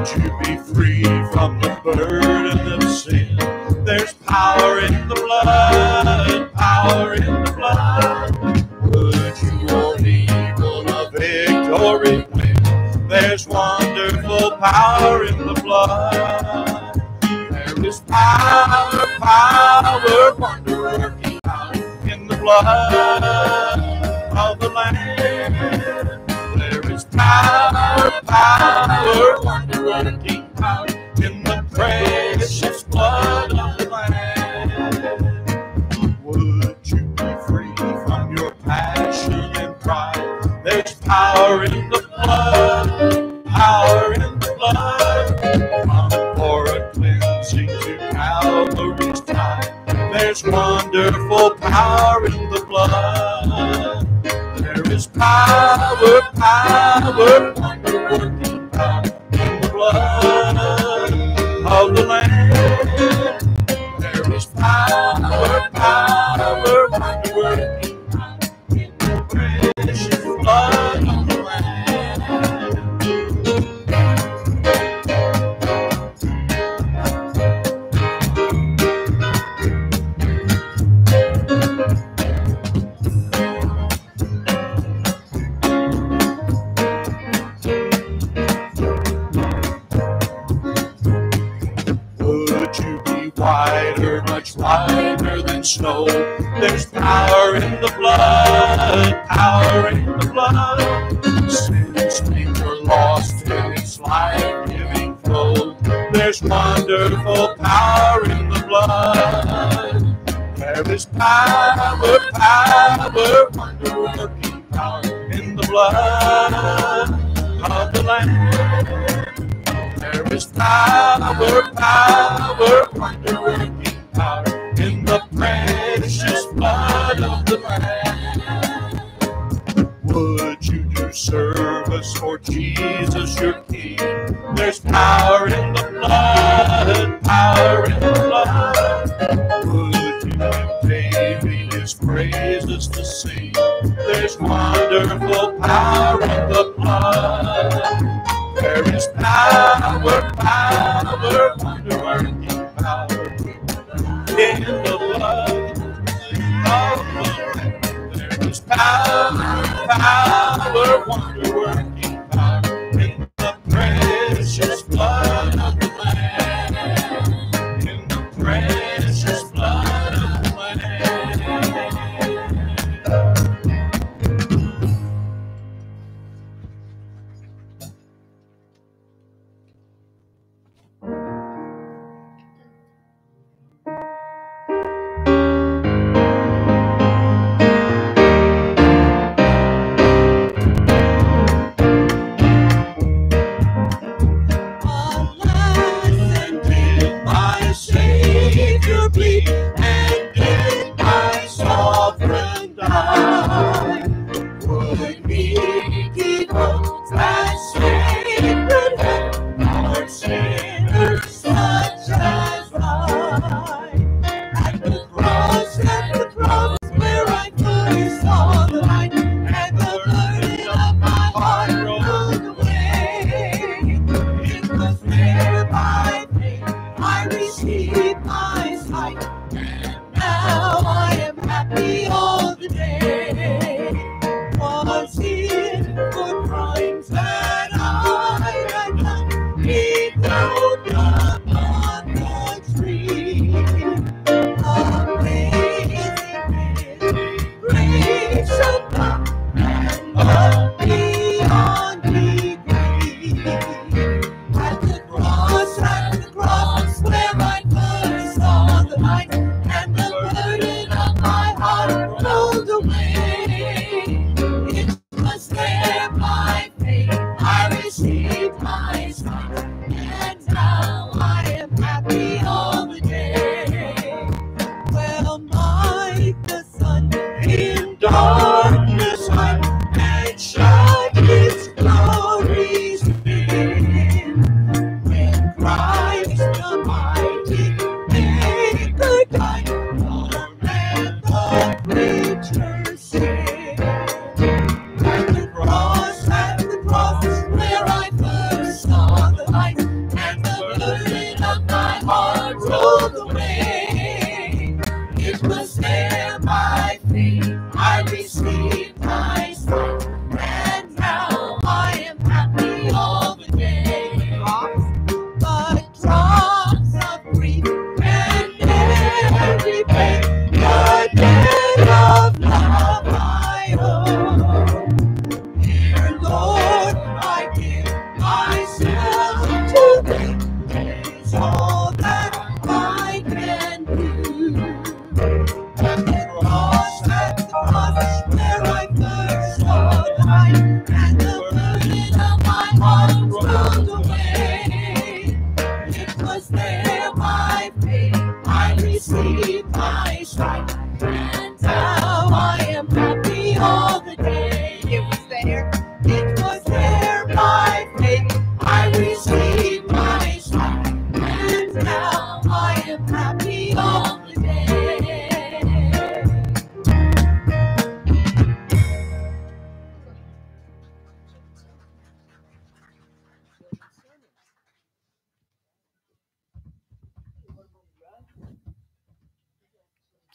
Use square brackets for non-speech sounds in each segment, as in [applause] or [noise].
that you be free from the burden of sin. There's power in the blood, power in the blood. Would you on evil a victory win? There's wonderful power in the blood. There is power, power, wonder power in the blood of the Lamb power, power, wonder and deep power in the precious blood of the Lamb. Would you be free from your passion and pride? There's power in the blood, power in the blood. Come for a cleansing to Calvary's time, There's wonderful power in the blood. There is power power, power.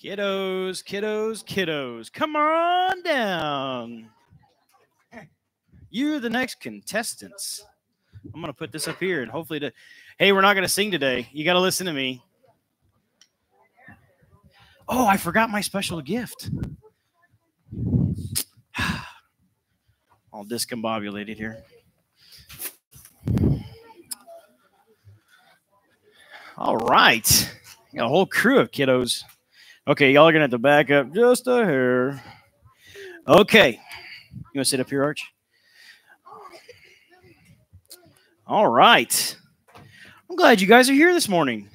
Kiddos, kiddos, kiddos, come on down. You're the next contestants. I'm gonna put this up here and hopefully to hey, we're not gonna sing today. You gotta listen to me. Oh, I forgot my special gift. [sighs] All discombobulated here. All right. Got a whole crew of kiddos. Okay, y'all are gonna have to back up just a hair. Okay. You wanna sit up here, Arch? All right. I'm glad you guys are here this morning.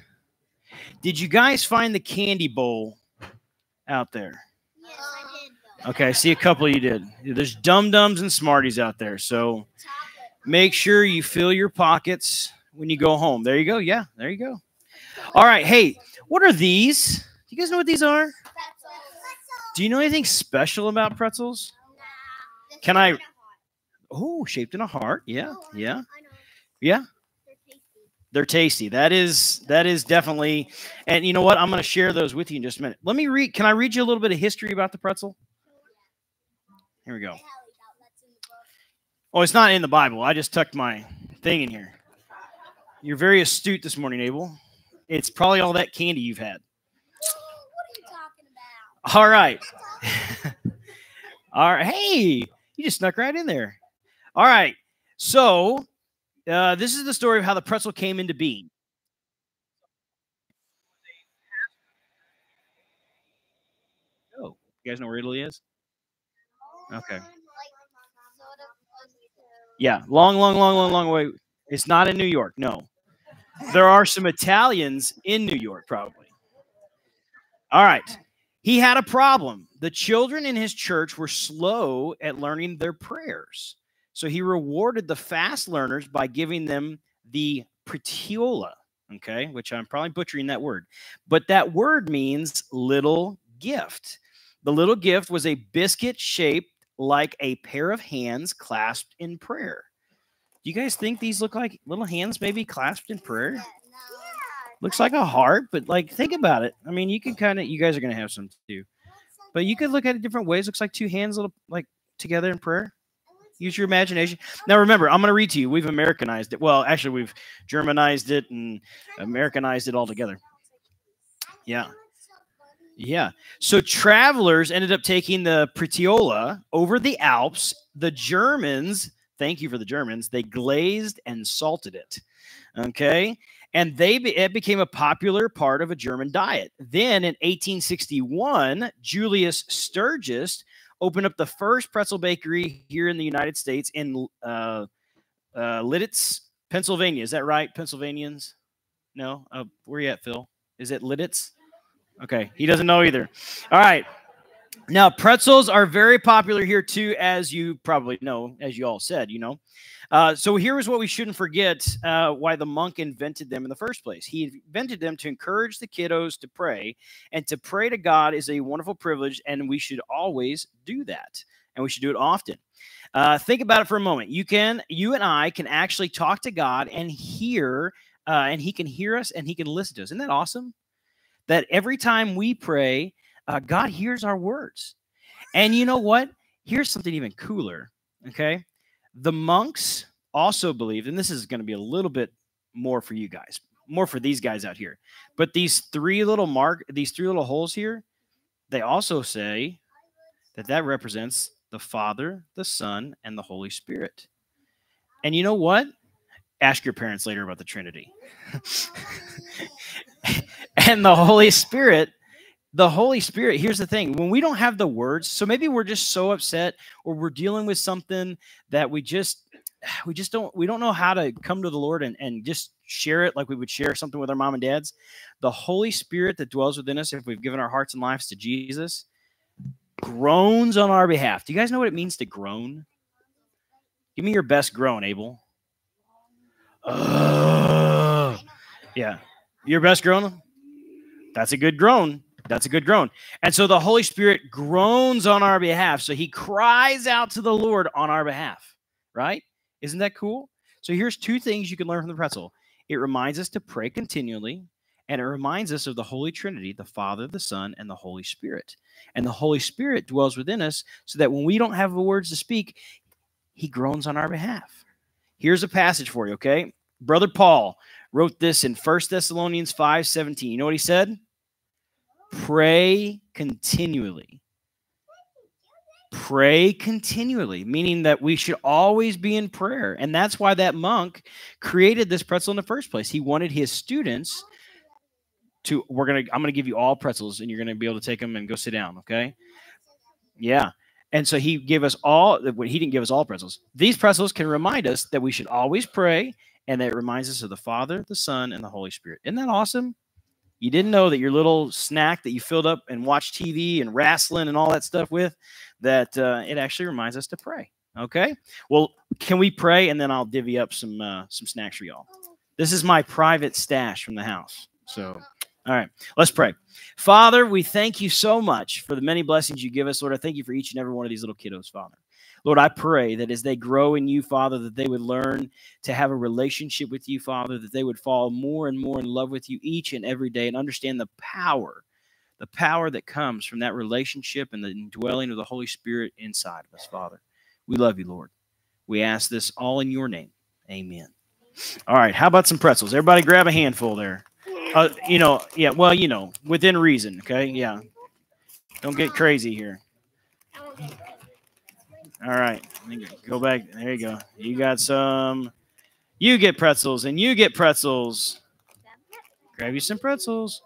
Did you guys find the candy bowl out there? Yes, I did. Okay, I see a couple of you did. There's dum dums and smarties out there. So make sure you fill your pockets when you go home. There you go. Yeah, there you go. All right. Hey, what are these? Do you guys know what these are? Do you know anything special about pretzels? Can I- Oh, shaped in a heart. Yeah, yeah, yeah. They're tasty. That is that is definitely. And you know what? I'm going to share those with you in just a minute. Let me read. Can I read you a little bit of history about the pretzel? Here we go. Oh, it's not in the Bible. I just tucked my thing in here. You're very astute this morning, Abel. It's probably all that candy you've had. What are you talking about? All right. all right. Hey, you just snuck right in there. All right. So, uh, this is the story of how the pretzel came into being. Oh, you guys know where Italy is? Okay. Yeah, long, long, long, long, long way. It's not in New York. No, there are some Italians in New York, probably. All right. He had a problem. The children in his church were slow at learning their prayers. So he rewarded the fast learners by giving them the pretiola, okay, which I'm probably butchering that word. But that word means little gift. The little gift was a biscuit shaped like a pair of hands clasped in prayer. Do you guys think these look like little hands maybe clasped in prayer? Looks like a heart, but like think about it. I mean, you can kind of you guys are gonna have some too. But you could look at it different ways. Looks like two hands little like together in prayer. Use your imagination. Now remember, I'm gonna read to you. We've Americanized it. Well, actually, we've Germanized it and Americanized it all together. Yeah. Yeah. So travelers ended up taking the Pretiola over the Alps. The Germans, thank you for the Germans, they glazed and salted it. Okay. And they it became a popular part of a German diet. Then in 1861, Julius Sturgis opened up the first pretzel bakery here in the United States in uh, uh, Lititz, Pennsylvania. Is that right, Pennsylvanians? No. Uh, where you at, Phil? Is it Lititz? Okay, he doesn't know either. All right. Now, pretzels are very popular here too, as you probably know, as you all said, you know. Uh, so here is what we shouldn't forget uh, why the monk invented them in the first place. He invented them to encourage the kiddos to pray, and to pray to God is a wonderful privilege, and we should always do that, and we should do it often. Uh, think about it for a moment. You can, you and I can actually talk to God and hear, uh, and He can hear us and He can listen to us. Isn't that awesome? That every time we pray, uh, God hears our words. And you know what? Here's something even cooler. Okay. The monks also believed, and this is going to be a little bit more for you guys, more for these guys out here. But these three little mark, these three little holes here, they also say that that represents the Father, the Son, and the Holy Spirit. And you know what? Ask your parents later about the Trinity. [laughs] and the Holy Spirit the Holy Spirit, here's the thing when we don't have the words, so maybe we're just so upset or we're dealing with something that we just [sighs] we just don't we don't know how to come to the Lord and, and just share it like we would share something with our mom and dads. The Holy Spirit that dwells within us, if we've given our hearts and lives to Jesus, groans on our behalf. Do you guys know what it means to groan? Give me your best groan, Abel. Uh, yeah. Your best groan? That's a good groan. That's a good groan. And so the Holy Spirit groans on our behalf. So he cries out to the Lord on our behalf, right? Isn't that cool? So here's two things you can learn from the pretzel it reminds us to pray continually, And it reminds us of the Holy Trinity, the Father, the Son, and the Holy Spirit. And the Holy Spirit dwells within us so that when we don't have the words to speak, he groans on our behalf. Here's a passage for you, okay? Brother Paul wrote this in First Thessalonians 5 17. You know what he said? Pray continually. Pray continually, meaning that we should always be in prayer. And that's why that monk created this pretzel in the first place. He wanted his students to, we're going to, I'm going to give you all pretzels and you're going to be able to take them and go sit down. Okay. Yeah. And so he gave us all, he didn't give us all pretzels. These pretzels can remind us that we should always pray and that it reminds us of the Father, the Son, and the Holy Spirit. Isn't that awesome? You didn't know that your little snack that you filled up and watched TV and wrestling and all that stuff with, that uh, it actually reminds us to pray. Okay. Well, can we pray and then I'll divvy up some uh, some snacks for y'all. This is my private stash from the house. So, all right, let's pray. Father, we thank you so much for the many blessings you give us, Lord. I thank you for each and every one of these little kiddos, Father. Lord, I pray that as they grow in you, Father, that they would learn to have a relationship with you, Father, that they would fall more and more in love with you each and every day and understand the power, the power that comes from that relationship and the indwelling of the Holy Spirit inside of us, Father. We love you, Lord. We ask this all in your name. Amen. All right, how about some pretzels? Everybody grab a handful there. Uh, you know, yeah, well, you know, within reason, okay? Yeah. Don't get crazy here. All right. Go back. There you go. You got some. You get pretzels and you get pretzels. Grab you some pretzels.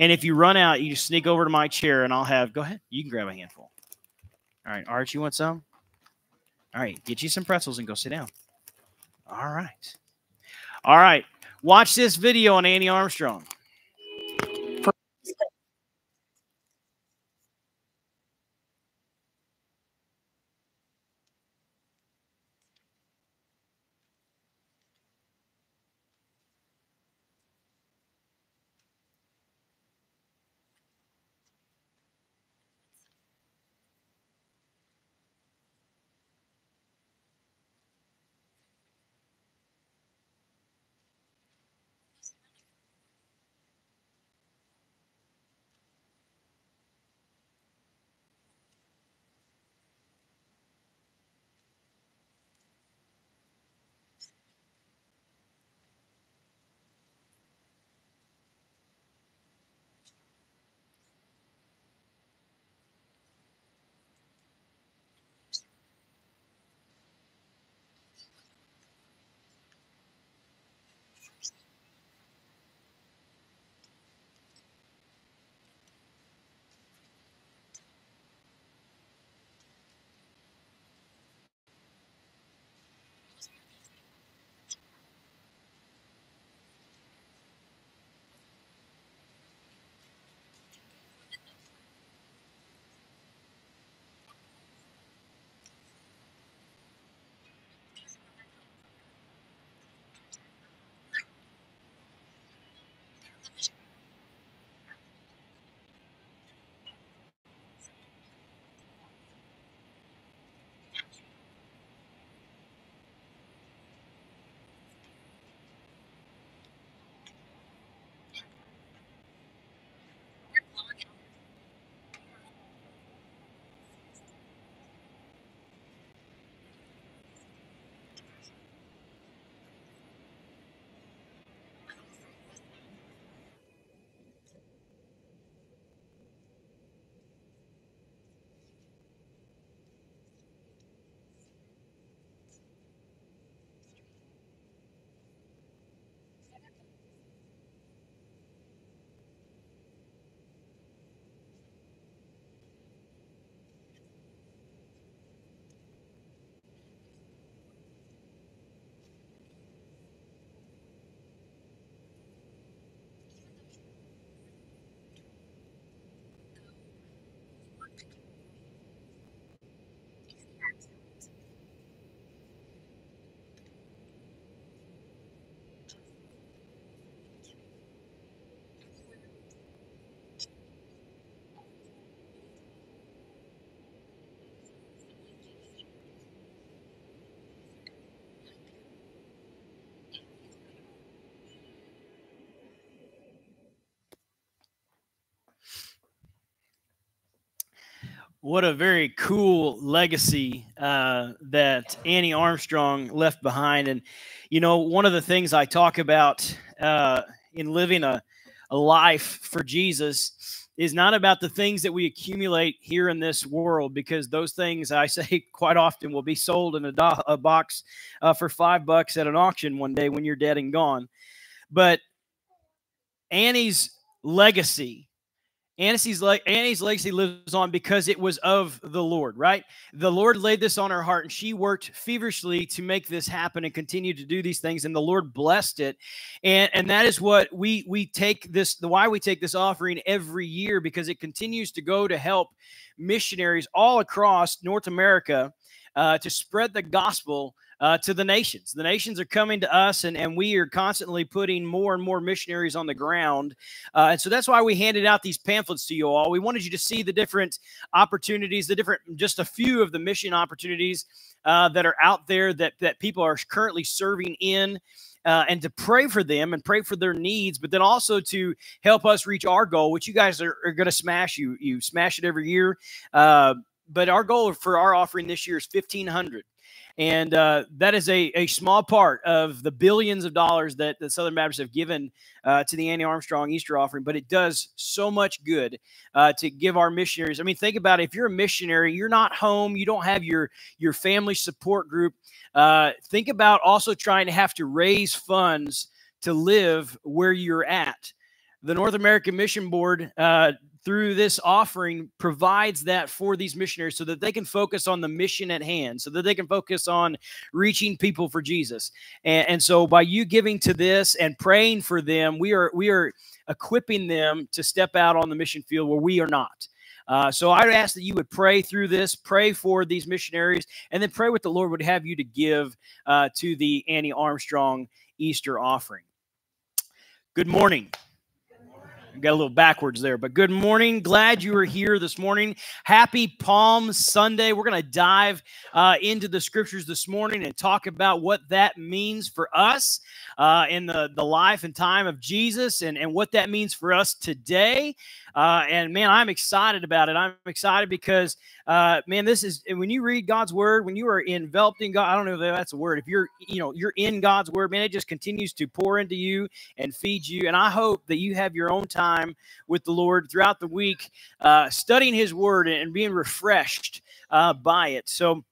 And if you run out, you sneak over to my chair and I'll have, go ahead. You can grab a handful. All right. Art, you want some? All right. Get you some pretzels and go sit down. All right. All right. Watch this video on Annie Armstrong. What a very cool legacy uh, that Annie Armstrong left behind. And, you know, one of the things I talk about uh, in living a, a life for Jesus is not about the things that we accumulate here in this world, because those things I [laughs] say quite often will be sold in a, do- a box uh, for five bucks at an auction one day when you're dead and gone. But Annie's legacy Annie's, le- Annie's legacy lives on because it was of the Lord, right? The Lord laid this on her heart and she worked feverishly to make this happen and continue to do these things. And the Lord blessed it. And, and that is what we, we take this, the why we take this offering every year because it continues to go to help missionaries all across North America uh, to spread the gospel uh, to the nations. The nations are coming to us, and, and we are constantly putting more and more missionaries on the ground. Uh, and so that's why we handed out these pamphlets to you all. We wanted you to see the different opportunities, the different, just a few of the mission opportunities uh, that are out there that, that people are currently serving in. Uh, and to pray for them and pray for their needs, but then also to help us reach our goal, which you guys are, are going to smash. You you smash it every year, uh, but our goal for our offering this year is fifteen hundred. And uh, that is a, a small part of the billions of dollars that the Southern Baptists have given uh, to the Annie Armstrong Easter offering. But it does so much good uh, to give our missionaries. I mean, think about it. If you're a missionary, you're not home, you don't have your, your family support group. Uh, think about also trying to have to raise funds to live where you're at. The North American Mission Board uh, through this offering provides that for these missionaries so that they can focus on the mission at hand, so that they can focus on reaching people for Jesus. And, and, so by you giving to this and praying for them, we are we are equipping them to step out on the mission field where we are not. Uh, so I ask that you would pray through this, pray for these missionaries, and then pray what the Lord would have you to give uh, to the Annie Armstrong Easter offering. Good morning got a little backwards there, but good morning. Glad you are here this morning. Happy Palm Sunday. We're going to dive uh, into the scriptures this morning and talk about what that means for us uh, in the, the life and time of Jesus and, and what that means for us today. Uh, and man, I'm excited about it. I'm excited because, uh, man, this is when you read God's word, when you are enveloped in God. I don't know if that's a word. If you're, you know, you're in God's word, man, it just continues to pour into you and feed you. And I hope that you have your own time with the Lord throughout the week, uh, studying His word and being refreshed uh, by it. So.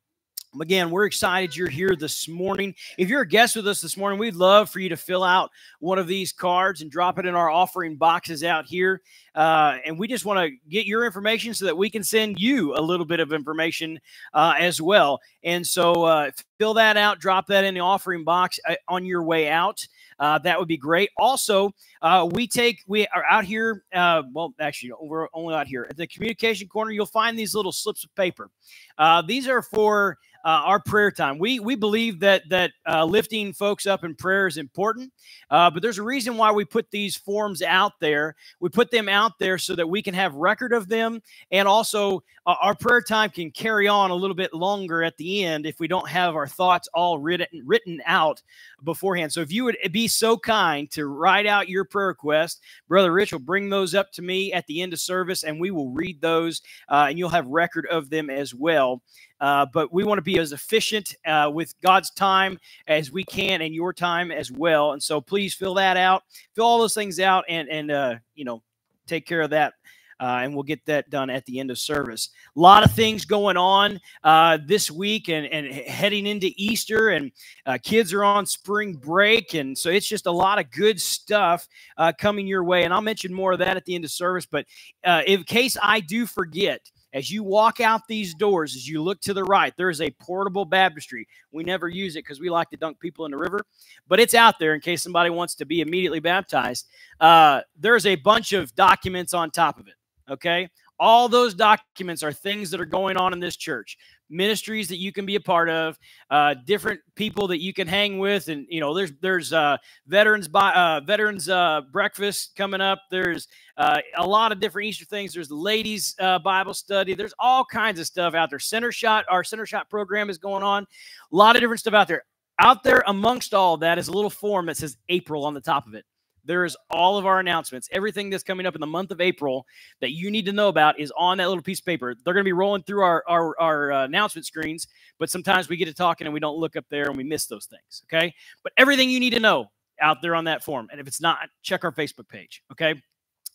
Again, we're excited you're here this morning. If you're a guest with us this morning, we'd love for you to fill out one of these cards and drop it in our offering boxes out here. Uh, and we just want to get your information so that we can send you a little bit of information uh, as well. And so uh, fill that out, drop that in the offering box uh, on your way out. Uh, that would be great. Also, uh, we take we are out here. Uh, well, actually, we're only out here at the communication corner. You'll find these little slips of paper. Uh, these are for uh, our prayer time. We we believe that that lifting folks up in prayer is important, but there's a reason why we put these forms out there. We put them out there so that we can have record of them, and also our prayer time can carry on a little bit longer at the end if we don't have our thoughts all written written out beforehand. So if you would be so kind to write out your prayer request, Brother Rich will bring those up to me at the end of service, and we will read those, uh, and you'll have record of them as well. Uh, but we want to be as efficient uh, with God's time as we can and your time as well. And so please fill that out, fill all those things out, and and uh, you know take care of that. Uh, and we'll get that done at the end of service. A lot of things going on uh, this week and, and heading into Easter, and uh, kids are on spring break. And so it's just a lot of good stuff uh, coming your way. And I'll mention more of that at the end of service. But uh, in case I do forget, as you walk out these doors, as you look to the right, there is a portable baptistry. We never use it because we like to dunk people in the river, but it's out there in case somebody wants to be immediately baptized. Uh, there's a bunch of documents on top of it. Okay. All those documents are things that are going on in this church, ministries that you can be a part of, uh, different people that you can hang with, and you know, there's there's uh, veterans by uh, veterans uh, breakfast coming up. There's uh, a lot of different Easter things. There's the ladies' uh, Bible study. There's all kinds of stuff out there. Center shot, our center shot program is going on. A lot of different stuff out there. Out there amongst all that is a little form that says April on the top of it there is all of our announcements. Everything that's coming up in the month of April that you need to know about is on that little piece of paper. They're going to be rolling through our, our, our uh, announcement screens, but sometimes we get to talking and we don't look up there and we miss those things. Okay. But everything you need to know out there on that form. And if it's not, check our Facebook page. Okay.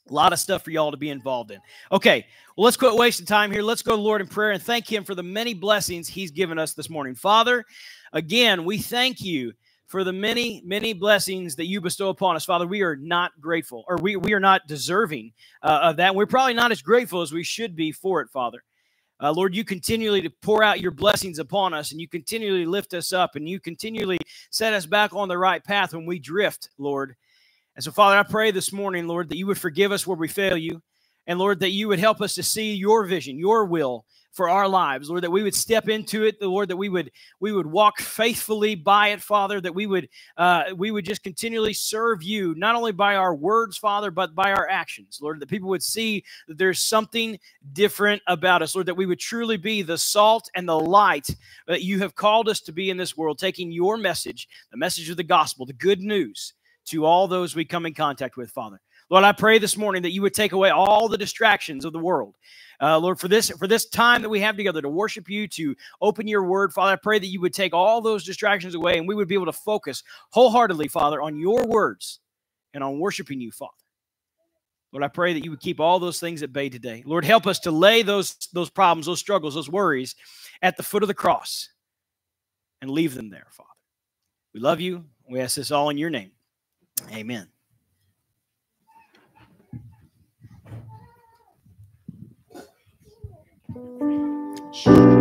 A lot of stuff for y'all to be involved in. Okay, well, let's quit wasting time here. Let's go to Lord in prayer and thank Him for the many blessings He's given us this morning. Father, again, we thank you for the many, many blessings that you bestow upon us. Father, we are not grateful or we, we are not deserving uh, of that. We're probably not as grateful as we should be for it, Father. Uh, Lord, you continually to pour out your blessings upon us and you continually lift us up and you continually set us back on the right path when we drift, Lord. And so, Father, I pray this morning, Lord, that you would forgive us where we fail you. And Lord, that you would help us to see your vision, your will for our lives, Lord, that we would step into it, the Lord, that we would we would walk faithfully by it, Father, that we would uh, we would just continually serve you, not only by our words, Father, but by our actions, Lord, that people would see that there's something different about us, Lord, that we would truly be the salt and the light that you have called us to be in this world, taking your message, the message of the gospel, the good news to all those we come in contact with, Father. Lord, I pray this morning that you would take away all the distractions of the world. Uh, Lord, for this for this time that we have together to worship you, to open your word, Father, I pray that you would take all those distractions away and we would be able to focus wholeheartedly, Father, on your words and on worshiping you, Father. Lord, I pray that you would keep all those things at bay today. Lord, help us to lay those those problems, those struggles, those worries at the foot of the cross and leave them there, Father. We love you. We ask this all in your name. Amen. 是。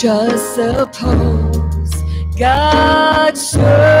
Just suppose God should.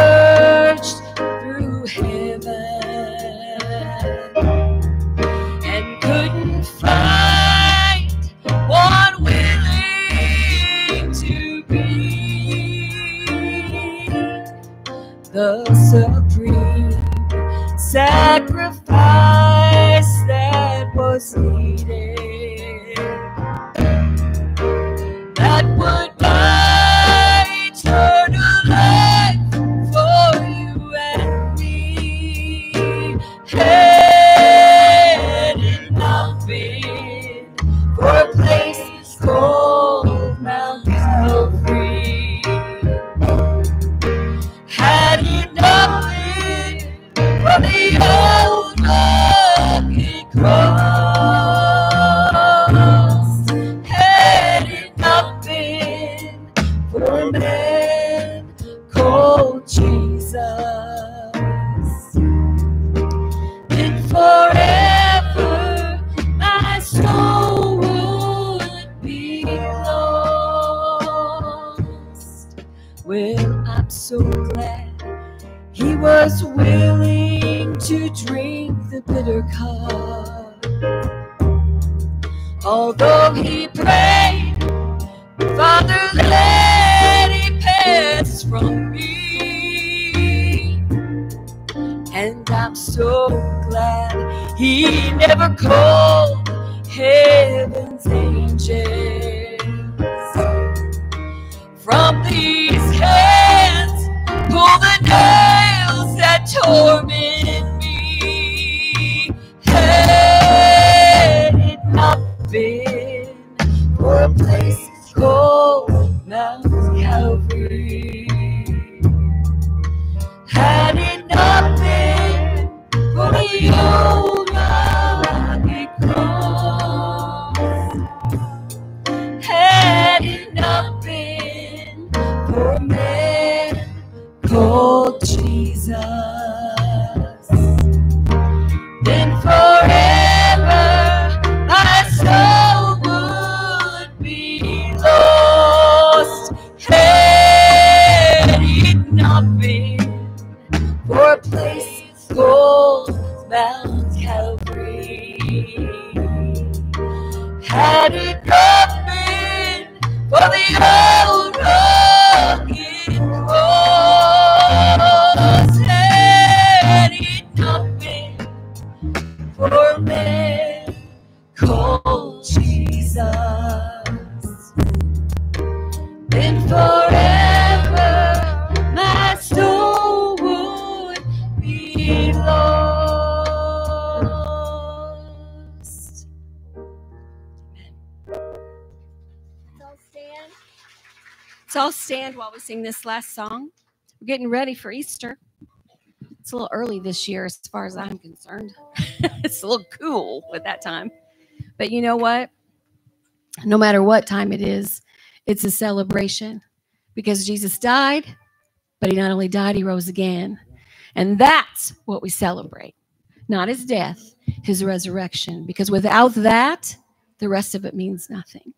sing this last song. We're getting ready for Easter. It's a little early this year, as far as I'm concerned. [laughs] it's a little cool at that time. But you know what? No matter what time it is, it's a celebration because Jesus died, but he not only died, he rose again. And that's what we celebrate not his death, his resurrection, because without that, the rest of it means nothing.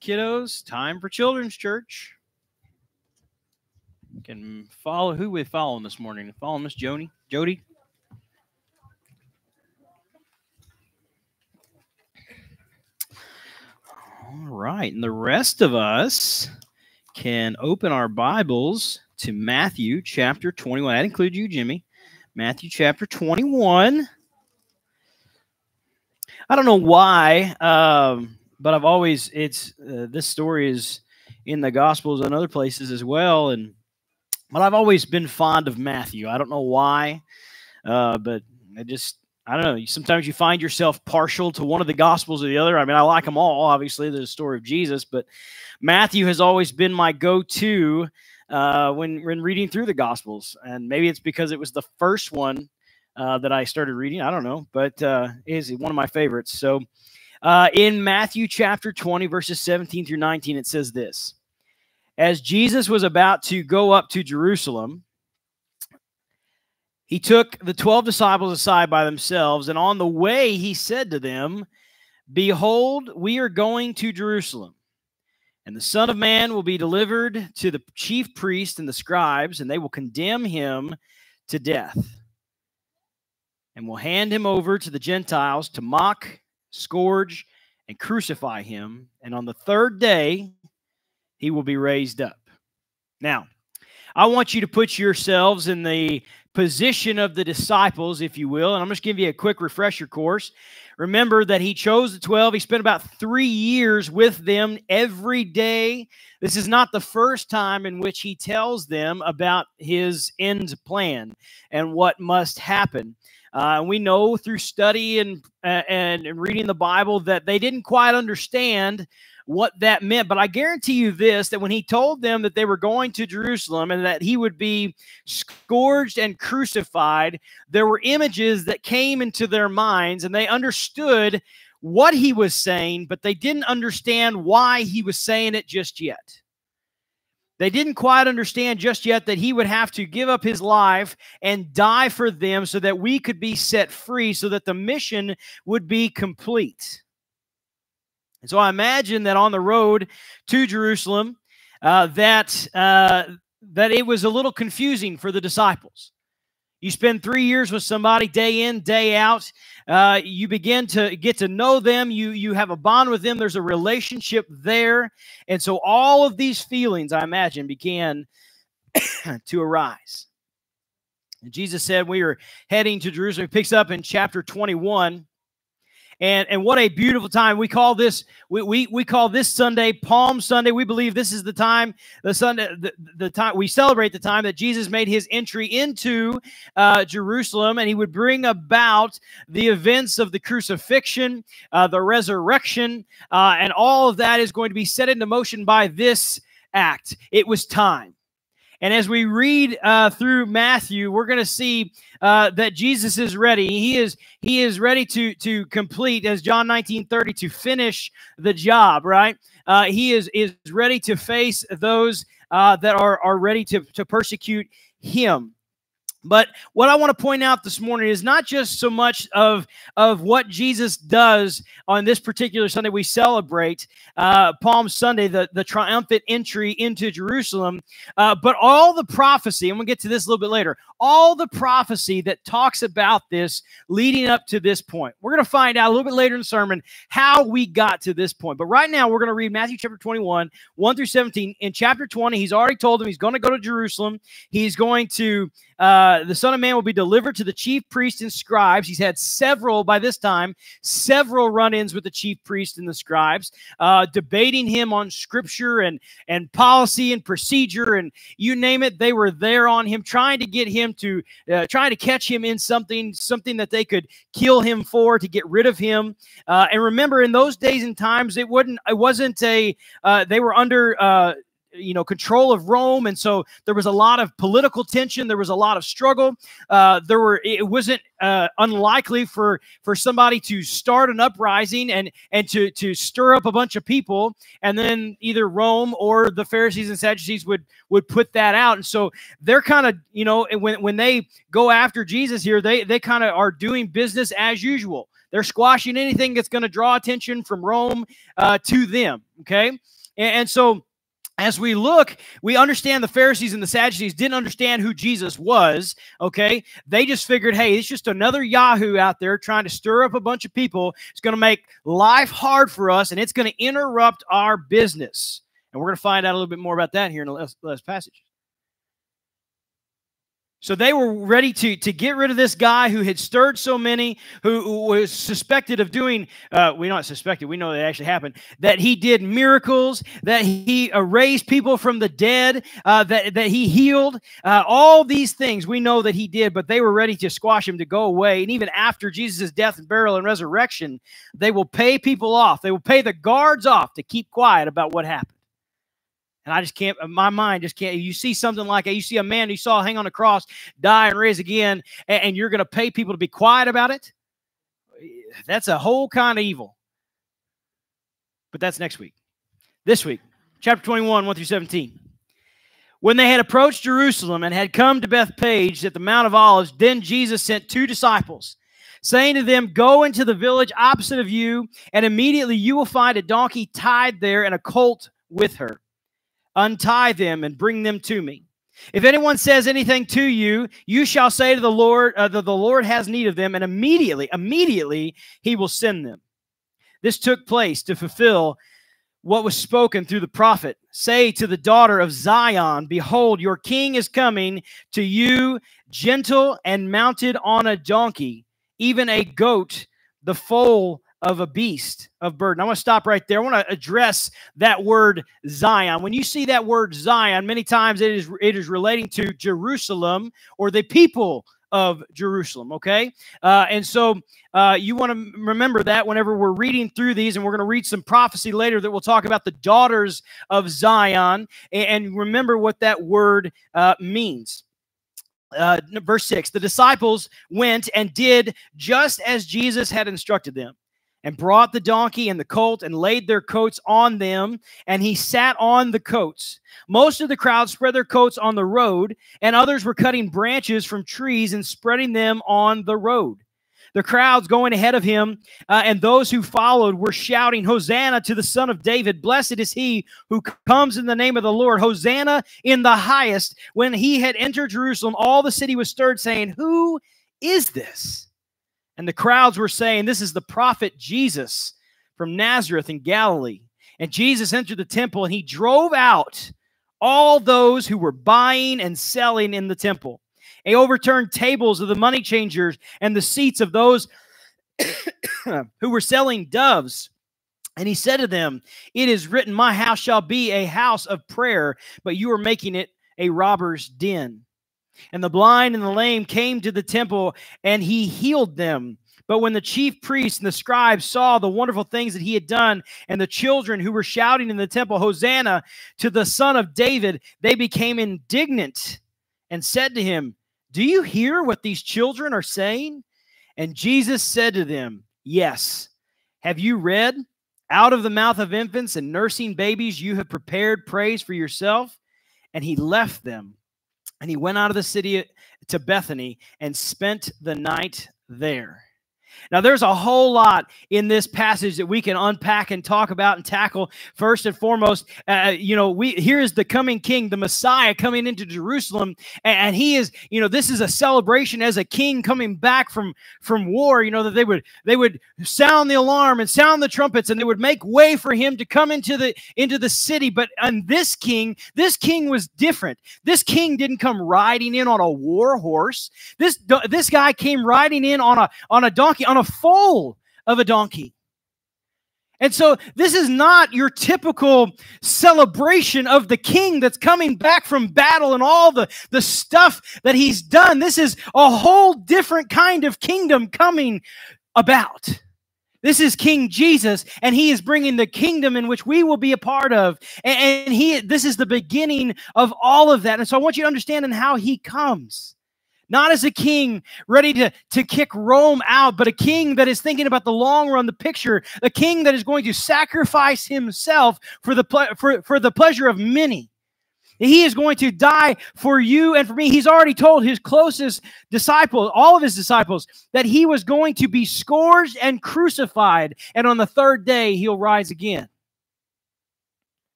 kiddos, time for children's church. You can follow who we following this morning. Following Miss Joni, Jody. All right, and the rest of us can open our Bibles to Matthew chapter 21. That includes you, Jimmy. Matthew chapter 21. I don't know why. Um, but I've always it's uh, this story is in the Gospels and other places as well, and but I've always been fond of Matthew. I don't know why, uh, but I just I don't know. Sometimes you find yourself partial to one of the Gospels or the other. I mean, I like them all. Obviously, the story of Jesus, but Matthew has always been my go-to uh, when when reading through the Gospels, and maybe it's because it was the first one uh, that I started reading. I don't know, but uh, is one of my favorites. So, uh, in Matthew chapter twenty, verses seventeen through nineteen, it says this: As Jesus was about to go up to Jerusalem, he took the twelve disciples aside by themselves, and on the way he said to them, "Behold, we are going to Jerusalem." And the Son of Man will be delivered to the chief priests and the scribes, and they will condemn him to death and will hand him over to the Gentiles to mock, scourge, and crucify him. And on the third day, he will be raised up. Now, I want you to put yourselves in the position of the disciples, if you will. And I'm just giving you a quick refresher course. Remember that he chose the 12. He spent about three years with them every day. This is not the first time in which he tells them about his end plan and what must happen. Uh, we know through study and, uh, and reading the Bible that they didn't quite understand what that meant. But I guarantee you this that when he told them that they were going to Jerusalem and that he would be scourged and crucified, there were images that came into their minds and they understood what he was saying, but they didn't understand why he was saying it just yet. They didn't quite understand just yet that he would have to give up his life and die for them so that we could be set free, so that the mission would be complete. And so I imagine that on the road to Jerusalem, uh, that uh, that it was a little confusing for the disciples. You spend three years with somebody day in, day out. Uh, you begin to get to know them. You you have a bond with them. There's a relationship there, and so all of these feelings, I imagine, began [coughs] to arise. And Jesus said we are heading to Jerusalem. He picks up in chapter 21 and and what a beautiful time. We call this we, we we call this sunday palm sunday. We believe this is the time the sunday the, the time we celebrate the time that jesus made his entry into uh, jerusalem and he would bring about the events of the crucifixion uh, the resurrection uh, and all of that is going to be set into motion by this act. It was time and as we read uh, through Matthew, we're going to see uh, that Jesus is ready. He is he is ready to to complete, as John 19 30, to finish the job, right? Uh, he is is ready to face those uh, that are, are ready to, to persecute him. But what I want to point out this morning is not just so much of, of what Jesus does on this particular Sunday we celebrate, uh, Palm Sunday, the, the triumphant entry into Jerusalem, uh, but all the prophecy, and we'll get to this a little bit later, all the prophecy that talks about this leading up to this point. We're going to find out a little bit later in the sermon how we got to this point. But right now, we're going to read Matthew chapter 21, 1 through 17. In chapter 20, he's already told them he's going to go to Jerusalem. He's going to uh, the Son of Man will be delivered to the chief priests and scribes. He's had several, by this time, several run ins with the chief priests and the scribes, uh, debating him on scripture and, and policy and procedure and you name it. They were there on him, trying to get him to, uh, trying to catch him in something, something that they could kill him for to get rid of him. Uh, and remember, in those days and times, it wouldn't, it wasn't a, uh, they were under, uh, you know control of Rome, and so there was a lot of political tension. There was a lot of struggle. Uh, there were it wasn't uh, unlikely for for somebody to start an uprising and and to to stir up a bunch of people, and then either Rome or the Pharisees and Sadducees would would put that out. And so they're kind of you know when when they go after Jesus here, they they kind of are doing business as usual. They're squashing anything that's going to draw attention from Rome uh, to them. Okay, and, and so as we look, we understand the Pharisees and the Sadducees didn't understand who Jesus was. Okay. They just figured, hey, it's just another Yahoo out there trying to stir up a bunch of people. It's going to make life hard for us and it's going to interrupt our business. And we're going to find out a little bit more about that here in the last, last passage. So they were ready to, to get rid of this guy who had stirred so many, who, who was suspected of doing, uh, we not suspected, we know that actually happened, that he did miracles, that he uh, raised people from the dead, uh, that, that he healed. Uh, all these things we know that he did, but they were ready to squash him to go away. And even after Jesus' death and burial and resurrection, they will pay people off. They will pay the guards off to keep quiet about what happened. And I just can't, uh, my mind just can't. You see something like that, you see a man you saw hang on the cross, die and raise again, and, and you're going to pay people to be quiet about it? That's a whole kind of evil. But that's next week. This week, chapter 21, 1 through 17. When they had approached Jerusalem and had come to Bethphage at the Mount of Olives, then Jesus sent two disciples, saying to them, Go into the village opposite of you, and immediately you will find a donkey tied there and a colt with her untie them and bring them to me. If anyone says anything to you, you shall say to the Lord uh, that the Lord has need of them, and immediately, immediately he will send them. This took place to fulfill what was spoken through the prophet. Say to the daughter of Zion, Behold, your king is coming to you, gentle and mounted on a donkey, even a goat, the foal of a beast of burden. I want to stop right there. I want to address that word Zion. When you see that word Zion, many times it is it is relating to Jerusalem or the people of Jerusalem. Okay, uh, and so uh, you want to remember that whenever we're reading through these, and we're going to read some prophecy later that we'll talk about the daughters of Zion, and, and remember what that word uh, means. Uh, verse 6 the disciples went and did just as Jesus had instructed them and brought the donkey and the colt and laid their coats on them, and he sat on the coats. Most of the crowd spread their coats on the road, and others were cutting branches from trees and spreading them on the road. The crowds going ahead of him uh, and those who followed were shouting, Hosanna to the Son of David. Blessed is he who comes in the name of the Lord. Hosanna in the highest. When he had entered Jerusalem, all the city was stirred, saying, Who is this? And the crowds were saying, This is the prophet Jesus from Nazareth in Galilee. And Jesus entered the temple and he drove out all those who were buying and selling in the temple. He overturned tables of the money changers and the seats of those [coughs] who were selling doves. And he said to them, It is written, My house shall be a house of prayer, but you are making it a robber's den. And the blind and the lame came to the temple, and he healed them. But when the chief priests and the scribes saw the wonderful things that he had done, and the children who were shouting in the temple, Hosanna to the Son of David, they became indignant and said to him, Do you hear what these children are saying? And Jesus said to them, Yes. Have you read? Out of the mouth of infants and nursing babies, you have prepared praise for yourself. And he left them and he went out of the city to Bethany and spent the night there. Now, there's a whole lot in this passage that we can unpack and talk about and tackle. First and foremost, uh, you know, we here is the coming King, the Messiah, coming into Jerusalem, and he is, you know, this is a celebration as a king coming back from from war. You know that they would they would sound the alarm and sound the trumpets, and they would make way for him to come into the into the city. But on this king, this king was different. This king didn't come riding in on a war horse. This this guy came riding in on a on a donkey on a foal of a donkey. And so this is not your typical celebration of the king that's coming back from battle and all the, the stuff that he's done. This is a whole different kind of kingdom coming about. This is King Jesus, and he is bringing the kingdom in which we will be a part of. And, he this is the beginning of all of that. And so I want you to understand in how he comes not as a king ready to, to kick Rome out, but a king that is thinking about the long run, the picture, a king that is going to sacrifice himself for the, for, for the pleasure of many. He is going to die for you and for me. He's already told his closest disciples, all of his disciples, that he was going to be scourged and crucified, and on the third day he'll rise again.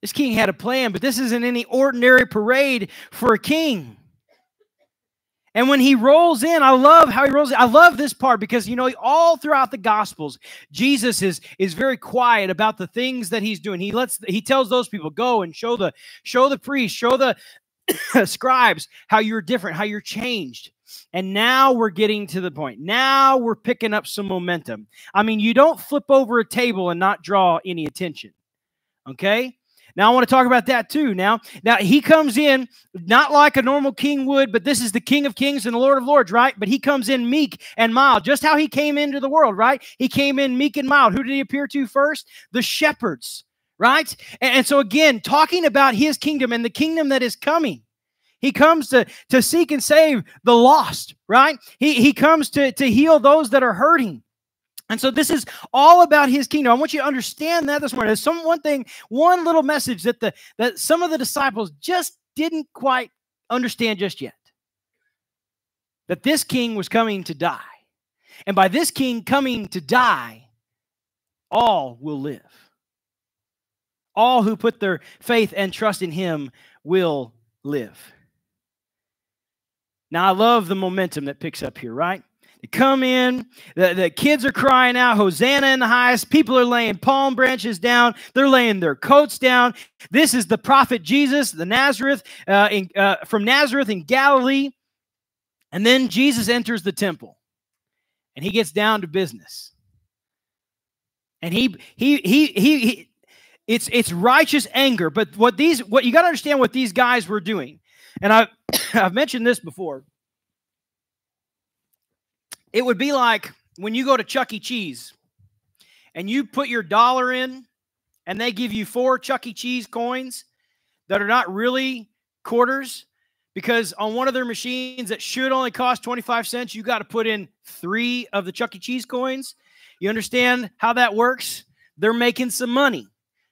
This king had a plan, but this isn't any ordinary parade for a king. And when he rolls in, I love how he rolls in. I love this part because you know all throughout the gospels, Jesus is is very quiet about the things that he's doing. He lets he tells those people go and show the show the priest, show the [coughs] scribes how you're different, how you're changed. And now we're getting to the point. Now we're picking up some momentum. I mean, you don't flip over a table and not draw any attention. Okay? Now I want to talk about that too. Now, now he comes in not like a normal king would, but this is the King of Kings and the Lord of Lords, right? But he comes in meek and mild, just how he came into the world, right? He came in meek and mild. Who did he appear to first? The shepherds, right? And, and so again, talking about his kingdom and the kingdom that is coming. He comes to, to seek and save the lost, right? He, he comes to, to heal those that are hurting. And so this is all about his kingdom. I want you to understand that this morning. There's some one thing, one little message that the that some of the disciples just didn't quite understand just yet. That this king was coming to die. And by this king coming to die, all will live. All who put their faith and trust in him will live. Now, I love the momentum that picks up here, right? They come in, the, the kids are crying out, Hosanna in the highest. People are laying palm branches down, they're laying their coats down. This is the prophet Jesus, the Nazareth, uh, in, uh, from Nazareth in Galilee. And then Jesus enters the temple and he gets down to business. And he, he, he, he, he it's, it's righteous anger. But what these, what you got to understand what these guys were doing. And I, [coughs] I've mentioned this before. It would be like when you go to Chuck E. Cheese and you put your dollar in and they give you four Chuck E. Cheese coins that are not really quarters because on one of their machines that should only cost 25 cents, you got to put in three of the Chuck E. Cheese coins. You understand how that works? They're making some money.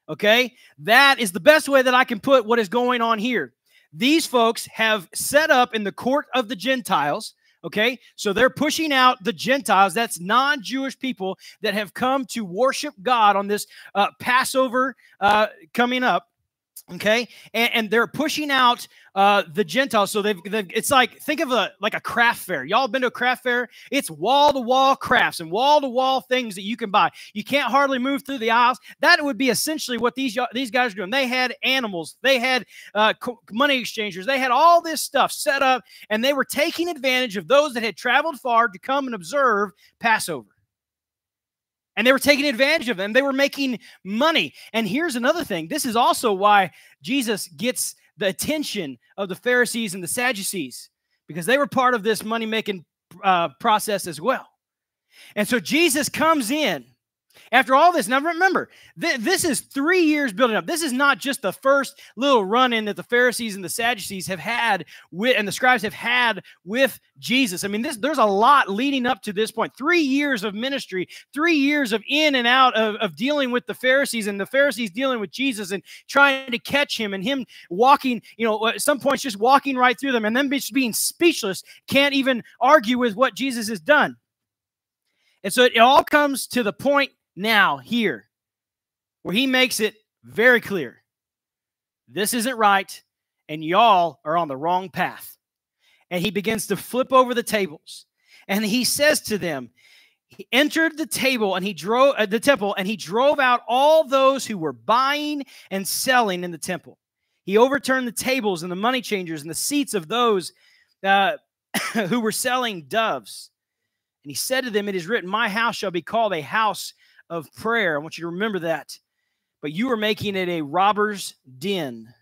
Okay. That is the best way that I can put what is going on here. These folks have set up in the court of the Gentiles Okay, so they're pushing out the Gentiles, that's non Jewish people that have come to worship God on this uh, Passover uh, coming up okay? And, and, they're pushing out uh the gentiles. So they've, they've, it's like think of a like a craft fair. Y'all been to a craft fair? It's wall to wall crafts and wall to wall things that you can buy. You can't hardly move through the aisles. That would be essentially what these these guys are doing. They had animals. They had uh money exchangers. They had all this stuff set up and they were taking advantage of those that had traveled far to come and observe passover and they were taking advantage of them. They were making money. And here's another thing this is also why Jesus gets the attention of the Pharisees and the Sadducees, because they were part of this money making uh, process as well. And so Jesus comes in after all this, now remember, th- this is three years building up. This is not just the first little run in that the Pharisees and the Sadducees have had with, and the scribes have had with Jesus. I mean, this there's a lot leading up to this point. Three years of ministry, three years of in and out of, of dealing with the Pharisees, and the Pharisees dealing with Jesus and trying to catch him, and him walking, you know, at some points just walking right through them, and then just being speechless, can't even argue with what Jesus has done. And so it all comes to the point now here where he makes it very clear this isn't right and y'all are on the wrong path. And he begins to flip over the tables and he says to them, he entered the table and he drove uh, the temple and he drove out all those who were buying and selling in the temple. He overturned the tables and the money changers and the seats of those uh, [coughs] who were selling doves. And he said to them, It is written, My house shall be called a house of prayer. I want you to remember that. But you are making it a robber's den.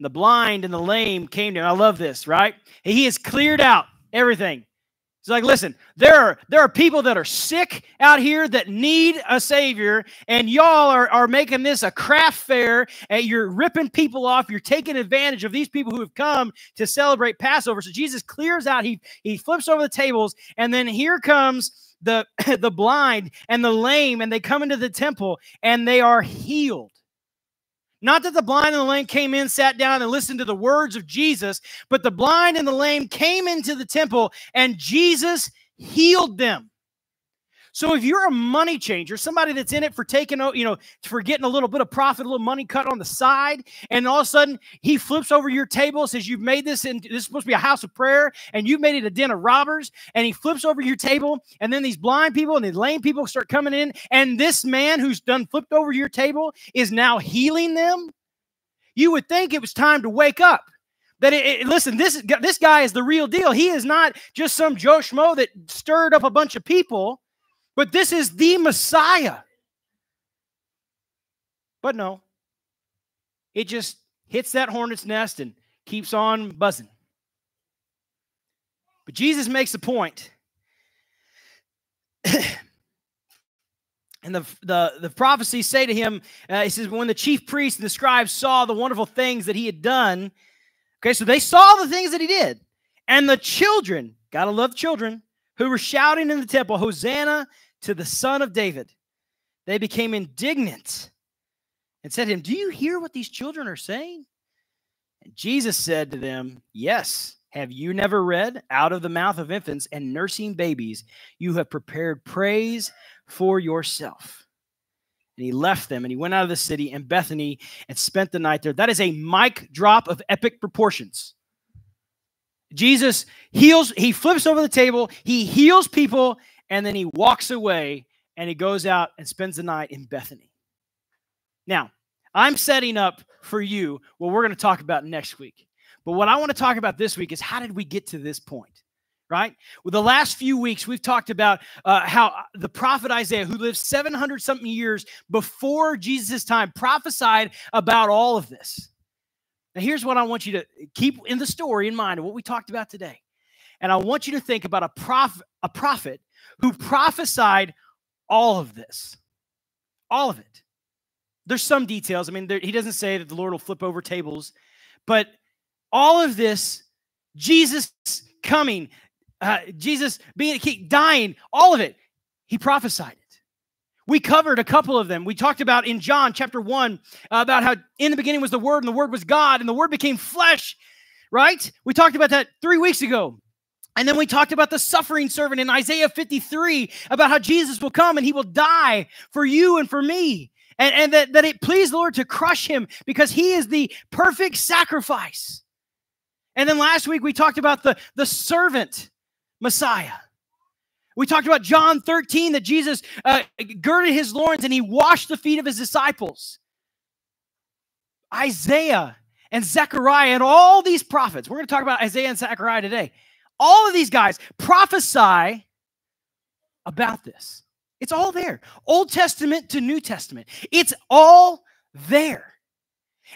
The blind and the lame came to him. I love this, right? He has cleared out everything. He's like, listen, there are there are people that are sick out here that need a savior, and y'all are, are making this a craft fair, and you're ripping people off. You're taking advantage of these people who have come to celebrate Passover. So Jesus clears out, he he flips over the tables, and then here comes the [clears throat] the blind and the lame and they come into the temple and they are healed. Not that the blind and the lame came in sat down and listened to the words of jesus but the blind and the lame came into the temple and jesus healed them so if you're a money changer, somebody that's in it for taking, you know, for getting a little bit of profit, a little money cut on the side, and all of a sudden he flips over your table, says you've made this and this is supposed to be a house of prayer, and you've made it a den of robbers, and he flips over your table, and then these blind people and these lame people start coming in, and this man who's done flipped over your table is now healing them. you would think it was time to wake up. That it, it- listen, this this guy is the real deal. He is not just some Joe Schmo that stirred up a bunch of people, but this is the Messiah. But no, it just hits that hornet's nest and keeps on buzzing. But Jesus makes a point. and the, the, the prophecies say to him, uh, he says, when the chief priests and the scribes saw the wonderful things that he had done, okay, so they saw the things that he did. And the children, gotta love children, who were shouting in the temple, Hosanna to the Son of David, they became indignant and said to him, Do you hear what these children are saying? And Jesus said to them, Yes. Have you never read, Out of the mouth of infants and nursing babies, you have prepared praise for yourself? And he left them and he went out of the city and Bethany and spent the night there. That is a mic drop of epic proportions. Jesus heals, he flips over the table, he heals people, and then he walks away and he goes out and spends the night in Bethany. Now, I'm setting up for you what we're going to talk about next week. But what I want to talk about this week is how did we get to this point? Right? Well, the last few weeks, we've talked about uh, how the prophet Isaiah, who lived 700 something years before Jesus' time, prophesied about all of this. Now, here's what I want you to keep in the story in mind of what we talked about today. And I want you to think about a, prof- a prophet who prophesied all of this, all of it. There's some details. I mean, there, he doesn't say that the Lord will flip over tables, but all of this, Jesus coming, uh, Jesus being a king, dying, all of it, he prophesied it. We covered a couple of them. We talked about in John chapter 1 uh, about how in the beginning was the Word, and the Word was God, and the Word became flesh, right? We talked about that three weeks ago. And then we talked about the suffering servant in Isaiah 53 about how Jesus will come and he will die for you and for me. And, and that, that it pleased the Lord to crush him because he is the perfect sacrifice. And then last week we talked about the, the servant Messiah. We talked about John 13 that Jesus uh, girded his loins and he washed the feet of his disciples. Isaiah and Zechariah and all these prophets. We're going to talk about Isaiah and Zechariah today. All of these guys prophesy about this. It's all there. Old Testament to New Testament. It's all there.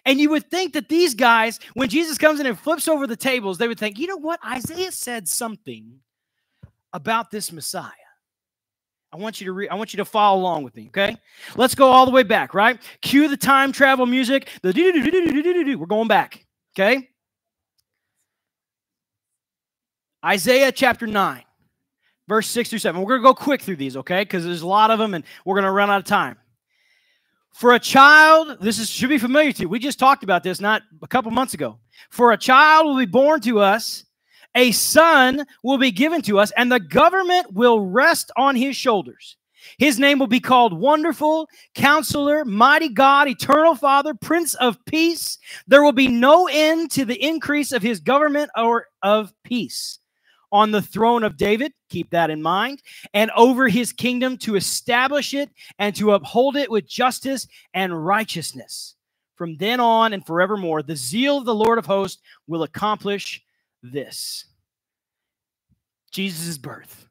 And you would think that these guys, when Jesus comes in and flips over the tables, they would think, you know what? Isaiah said something about this Messiah. I want you to re- I want you to follow along with me, okay? Let's go all the way back, right? Cue the time travel music. The. We're going back, okay? Isaiah chapter 9, verse 6 through 7. We're going to go quick through these, okay? Because there's a lot of them and we're going to run out of time. For a child, this is, should be familiar to you. We just talked about this not a couple months ago. For a child will be born to us, a son will be given to us, and the government will rest on his shoulders. His name will be called Wonderful, Counselor, Mighty God, Eternal Father, Prince of Peace. There will be no end to the increase of his government or of peace on the throne of David, keep that in mind, and over his kingdom to establish it and to uphold it with justice and righteousness. From then on and forevermore, the zeal of the Lord of hosts will accomplish this. Jesus' birth.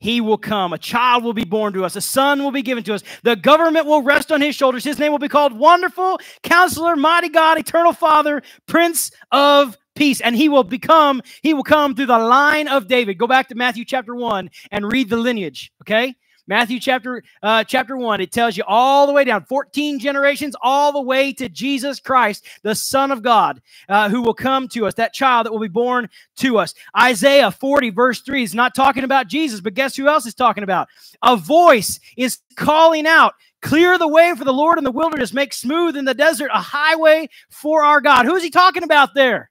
He will come. A child will be born to us. A son will be given to us. The government will rest on his shoulders. His name will be called Wonderful, Counselor, Mighty God, Eternal Father, Prince of Peace. And he will become, he will come through the line of David. Go back to Matthew chapter 1 and read the lineage, okay? Matthew chapter uh, chapter 1, it tells you all the way down, 14 generations, all the way to Jesus Christ, the Son of God, uh, who will come to us, that child that will be born to us. Isaiah 40, verse 3 is not talking about Jesus, but guess who else is talking about? A voice is calling out, Clear the way for the Lord in the wilderness, make smooth in the desert a highway for our God. Who is he talking about there?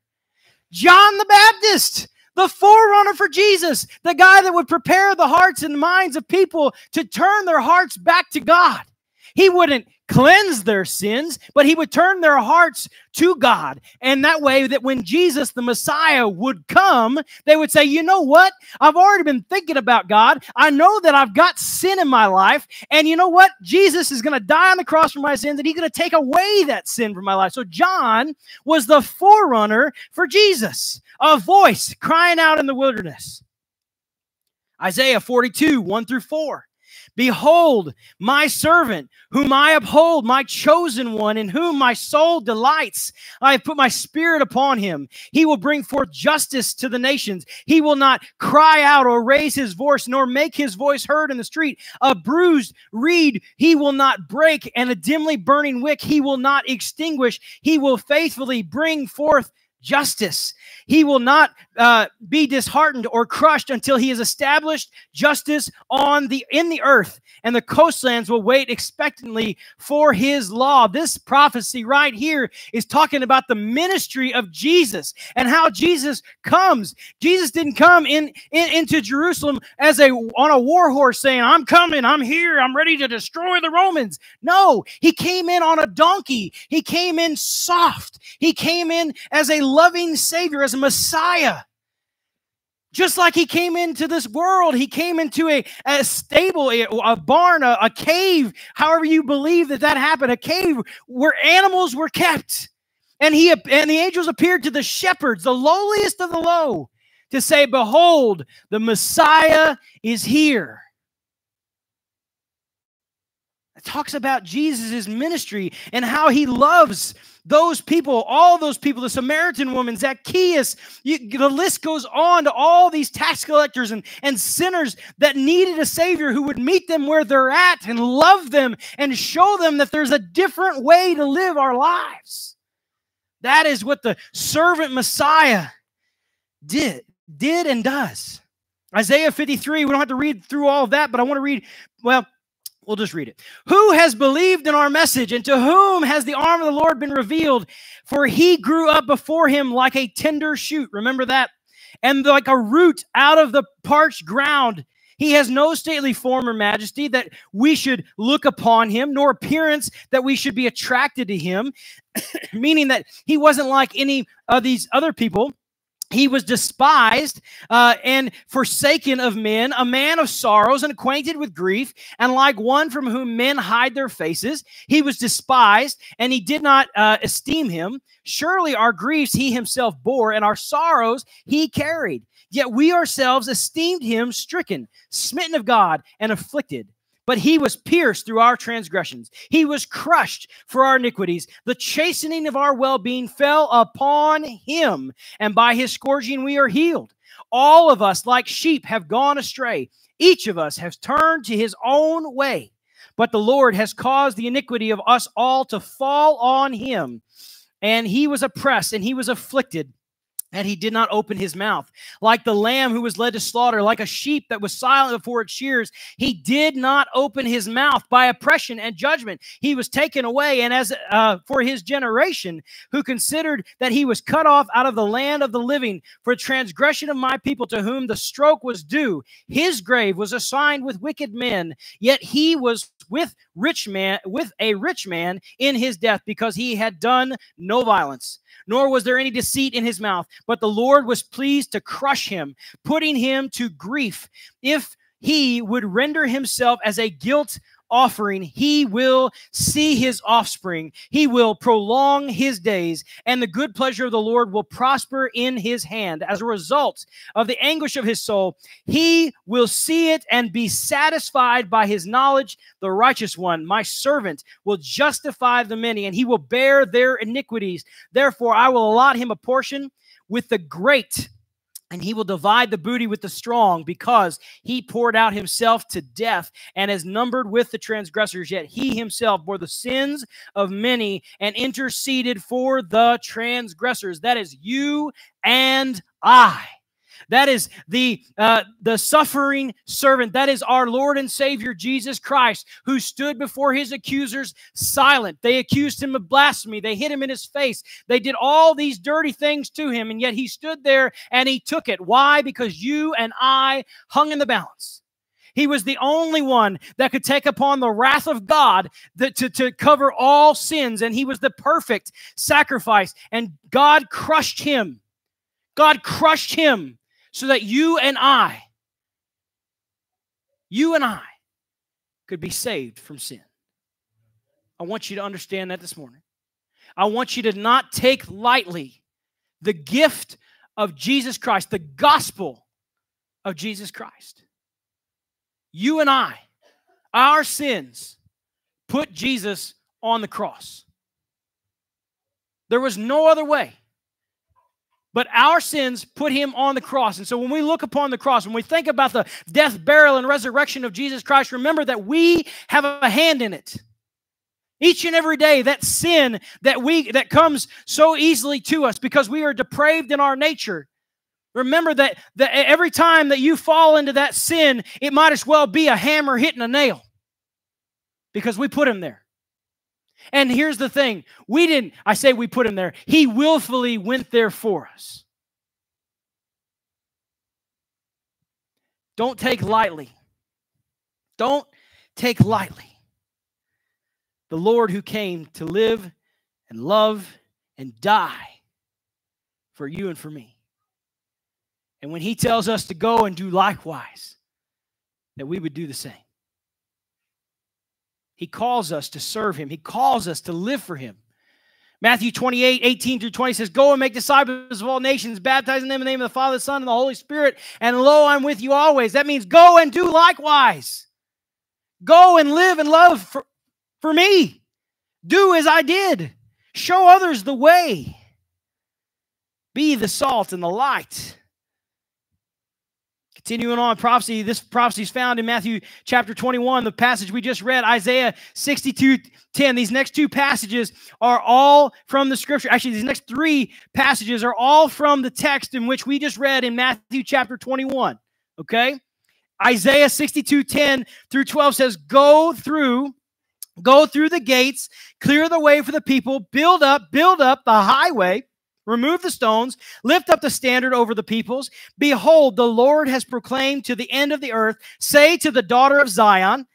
John the Baptist the forerunner for Jesus, the guy that would prepare the hearts and minds of people to turn their hearts back to God. He wouldn't cleanse their sins, but he would turn their hearts to God. And that way, that when Jesus, the Messiah, would come, they would say, You know what? I've already been thinking about God. I know that I've got sin in my life. And you know what? Jesus is going to die on the cross for my sins and he's going to take away that sin from my life. So John was the forerunner for Jesus, a voice crying out in the wilderness. Isaiah 42, 1 through 4. Behold, my servant, whom I uphold, my chosen one, in whom my soul delights. I have put my spirit upon him. He will bring forth justice to the nations. He will not cry out or raise his voice, nor make his voice heard in the street. A bruised reed he will not break, and a dimly burning wick he will not extinguish. He will faithfully bring forth justice. He will not uh, be disheartened or crushed until he has established justice on the in the earth, and the coastlands will wait expectantly for his law. This prophecy right here is talking about the ministry of Jesus and how Jesus comes. Jesus didn't come in, in into Jerusalem as a on a war horse saying, "I'm coming, I'm here, I'm ready to destroy the Romans." No, he came in on a donkey. He came in soft. He came in as a loving savior, as a Messiah. Just like he came into this world, he came into a, a stable, a, a barn, a, a cave, however you believe that that happened, a cave where animals were kept. And he and the angels appeared to the shepherds, the lowliest of the low, to say, Behold, the Messiah is here. It talks about Jesus' ministry and how he loves those people, all those people, the Samaritan woman, Zacchaeus, you, the list goes on to all these tax collectors and, and sinners that needed a Savior who would meet them where they're at and love them and show them that there's a different way to live our lives. That is what the servant Messiah did, did and does. Isaiah 53, we don't have to read through all of that, but I want to read, well, We'll just read it. Who has believed in our message, and to whom has the arm of the Lord been revealed? For he grew up before him like a tender shoot. Remember that? And like a root out of the parched ground. He has no stately form or majesty that we should look upon him, nor appearance that we should be attracted to him, [coughs] meaning that he wasn't like any of these other people he was despised uh, and forsaken of men, a man of sorrows and acquainted with grief, and like one from whom men hide their faces. He was despised, and he did not uh, esteem him. Surely our griefs he himself bore, and our sorrows he carried. Yet we ourselves esteemed him stricken, smitten of God, and afflicted. But he was pierced through our transgressions. He was crushed for our iniquities. The chastening of our well being fell upon him, and by his scourging we are healed. All of us, like sheep, have gone astray. Each of us has turned to his own way. But the Lord has caused the iniquity of us all to fall on him. And he was oppressed and he was afflicted and he did not open his mouth. Like the lamb who was led to slaughter, like a sheep that was silent before its shears, he did not open his mouth by oppression and judgment. He was taken away, and as uh, for his generation, who considered that he was cut off out of the land of the living for transgression of my people, to whom the stroke was due, his grave was assigned with wicked men. Yet he was with rich man, with a rich man in his death, because he had done no violence nor was there any deceit in his mouth. But the Lord was pleased to crush him, putting him to grief. If he would render himself as a guilt offering, he will see his offspring. He will prolong his days, and the good pleasure of the Lord will prosper in his hand. As a result of the anguish of his soul, he will see it and be satisfied by his knowledge. The righteous one, my servant, will justify the many, and he will bear their iniquities. Therefore, I will allot him a portion with the great and he will divide the booty with the strong because he poured out himself to death and is numbered with the transgressors yet he himself bore the sins of many and interceded for the transgressors. That is you and i that is the uh, the suffering servant. That is our Lord and Savior Jesus Christ, who stood before his accusers silent. They accused him of blasphemy. They hit him in his face. They did all these dirty things to him, and yet he stood there and he took it. Why? Because you and I hung in the balance. He was the only one that could take upon the wrath of God that, to, to cover all sins, and he was the perfect sacrifice. And God crushed him. God crushed him so that you and I, you and I, could be saved from sin. I want you to understand that this morning. I want you to not take lightly the gift of Jesus Christ, the gospel of Jesus Christ. You and I, our sins, put Jesus on the cross. There was no other way. But our sins put him on the cross. And so when we look upon the cross, when we think about the death, burial, and resurrection of Jesus Christ, remember that we have a hand in it. Each and every day, that sin that we that comes so easily to us because we are depraved in our nature. Remember that, that every time that you fall into that sin, it might as well be a hammer hitting a nail because we put him there. And here's the thing we didn't, I say we put him there, he willfully went there for us. Don't take lightly. Don't take lightly the Lord who came to live and love and die for you and for me. And when he tells us to go and do likewise, that we would do the same. He calls us to serve him, he calls us to live for him. Matthew 28, 18 through 20 says, Go and make disciples of all nations, baptizing them in the name of the Father, the Son, and the Holy Spirit. And lo, I'm with you always. That means go and do likewise. Go and live and love for, for me. Do as I did. Show others the way. Be the salt and the light. Continuing on, prophecy. This prophecy is found in Matthew chapter 21, the passage we just read, Isaiah 62 10. These next two passages are all from the scripture. Actually, these next three passages are all from the text in which we just read in Matthew chapter 21. Okay? Isaiah 62 10 through 12 says, Go through Go through the gates, clear the way for the people, build up, build up the highway, remove the stones, lift up the standard over the peoples. Behold, the Lord has proclaimed to the end of the earth, say to the daughter of Zion,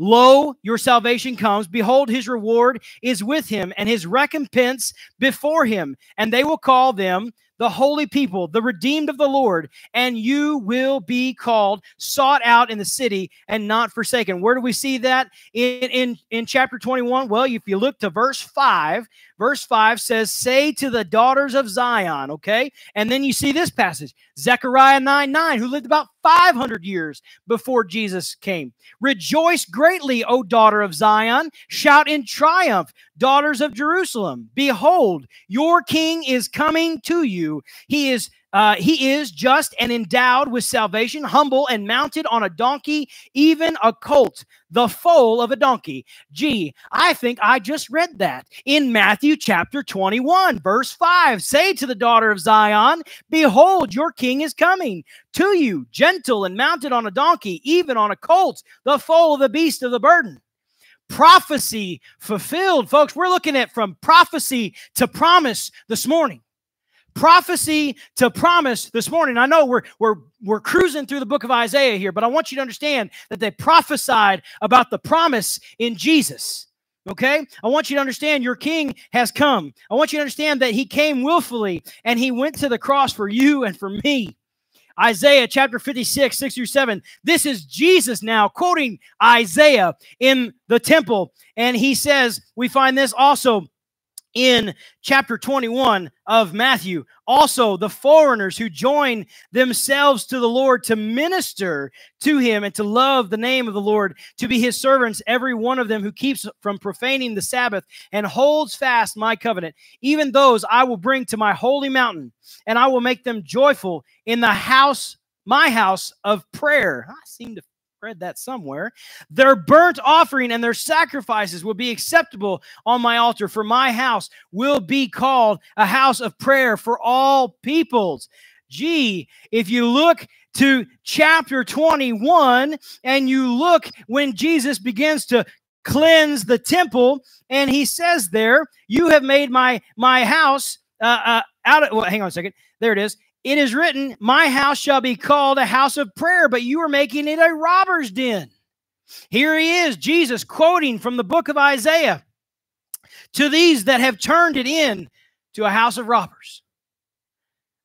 Lo, your salvation comes. Behold, his reward is with him, and his recompense before him. And they will call them the holy people, the redeemed of the Lord, and you will be called, sought out in the city, and not forsaken. Where do we see that in, in, in chapter 21? Well, if you look to verse 5, verse 5 says, Say to the daughters of Zion, okay? And then you see this passage, Zechariah 9 9, who lived about 500 years before Jesus came. Rejoice greatly, O daughter of Zion. Shout in triumph, daughters of Jerusalem. Behold, your king is coming to you. He is uh, he is just and endowed with salvation, humble and mounted on a donkey, even a colt, the foal of a donkey. Gee, I think I just read that in Matthew chapter 21, verse 5. Say to the daughter of Zion, Behold, your king is coming to you, gentle and mounted on a donkey, even on a colt, the foal of the beast of the burden prophecy fulfilled. Folks, we're looking at from prophecy to promise this morning prophecy to promise this morning. I know we're we're we're cruising through the book of Isaiah here, but I want you to understand that they prophesied about the promise in Jesus. Okay? I want you to understand your king has come. I want you to understand that he came willfully and he went to the cross for you and for me. Isaiah chapter 56, 6 through 7. This is Jesus now quoting Isaiah in the temple. And he says, we find this also in chapter 21 of Matthew. Also, the foreigners who join themselves to the Lord to minister to him and to love the name of the Lord, to be his servants, every one of them who keeps from profaning the Sabbath and holds fast my covenant. Even those I will bring to my holy mountain, and I will make them joyful in the house, my house of prayer. I seem to read that somewhere. Their burnt offering and their sacrifices will be acceptable on my altar, for my house will be called a house of prayer for all peoples. Gee, if you look to chapter 21 and you look when Jesus begins to cleanse the temple, and he says there, You have made my, my house uh, uh, out of, well, hang on a second. There it is. It is written, My house shall be called a house of prayer, but you are making it a robber's den. Here he is, Jesus quoting from the book of Isaiah to these that have turned it in to a house of robbers.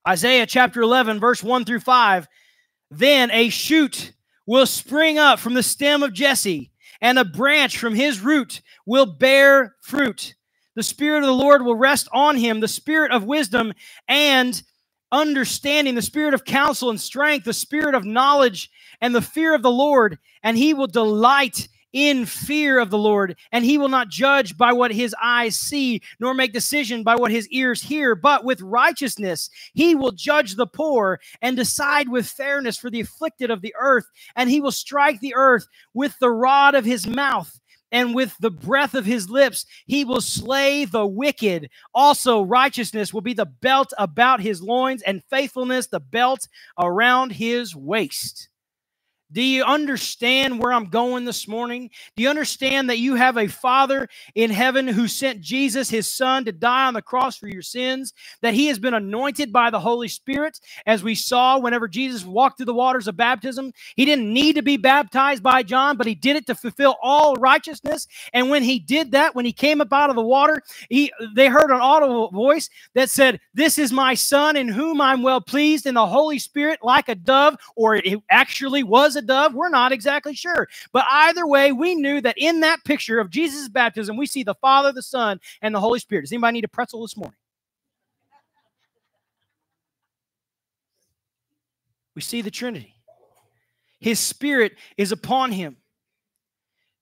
Isaiah chapter 11, verse 1 through 5. Then a shoot will spring up from the stem of Jesse, and a branch from his root will bear fruit. The Spirit of the Lord will rest on him, the Spirit of wisdom and understanding, the Spirit of counsel and strength, the Spirit of knowledge and the fear of the Lord. And he will delight in fear of the Lord, and he will not judge by what his eyes see, nor make decision by what his ears hear, but with righteousness he will judge the poor and decide with fairness for the afflicted of the earth, and he will strike the earth with the rod of his mouth. And with the breath of his lips, he will slay the wicked. Also, righteousness will be the belt about his loins, and faithfulness the belt around his waist. Do you understand where I'm going this morning? Do you understand that you have a Father in heaven who sent Jesus, his Son, to die on the cross for your sins? That he has been anointed by the Holy Spirit, as we saw whenever Jesus walked through the waters of baptism. He didn't need to be baptized by John, but he did it to fulfill all righteousness. And when he did that, when he came up out of the water, he, they heard an audible voice that said, This is my Son in whom I'm well pleased, and the Holy Spirit, like a dove, or it actually was a dove. We're not exactly sure. But either way, we knew that in that picture of Jesus' baptism, we see the Father, the Son, and the Holy Spirit. Does anybody need a pretzel this morning? We see the Trinity. His Spirit is upon him.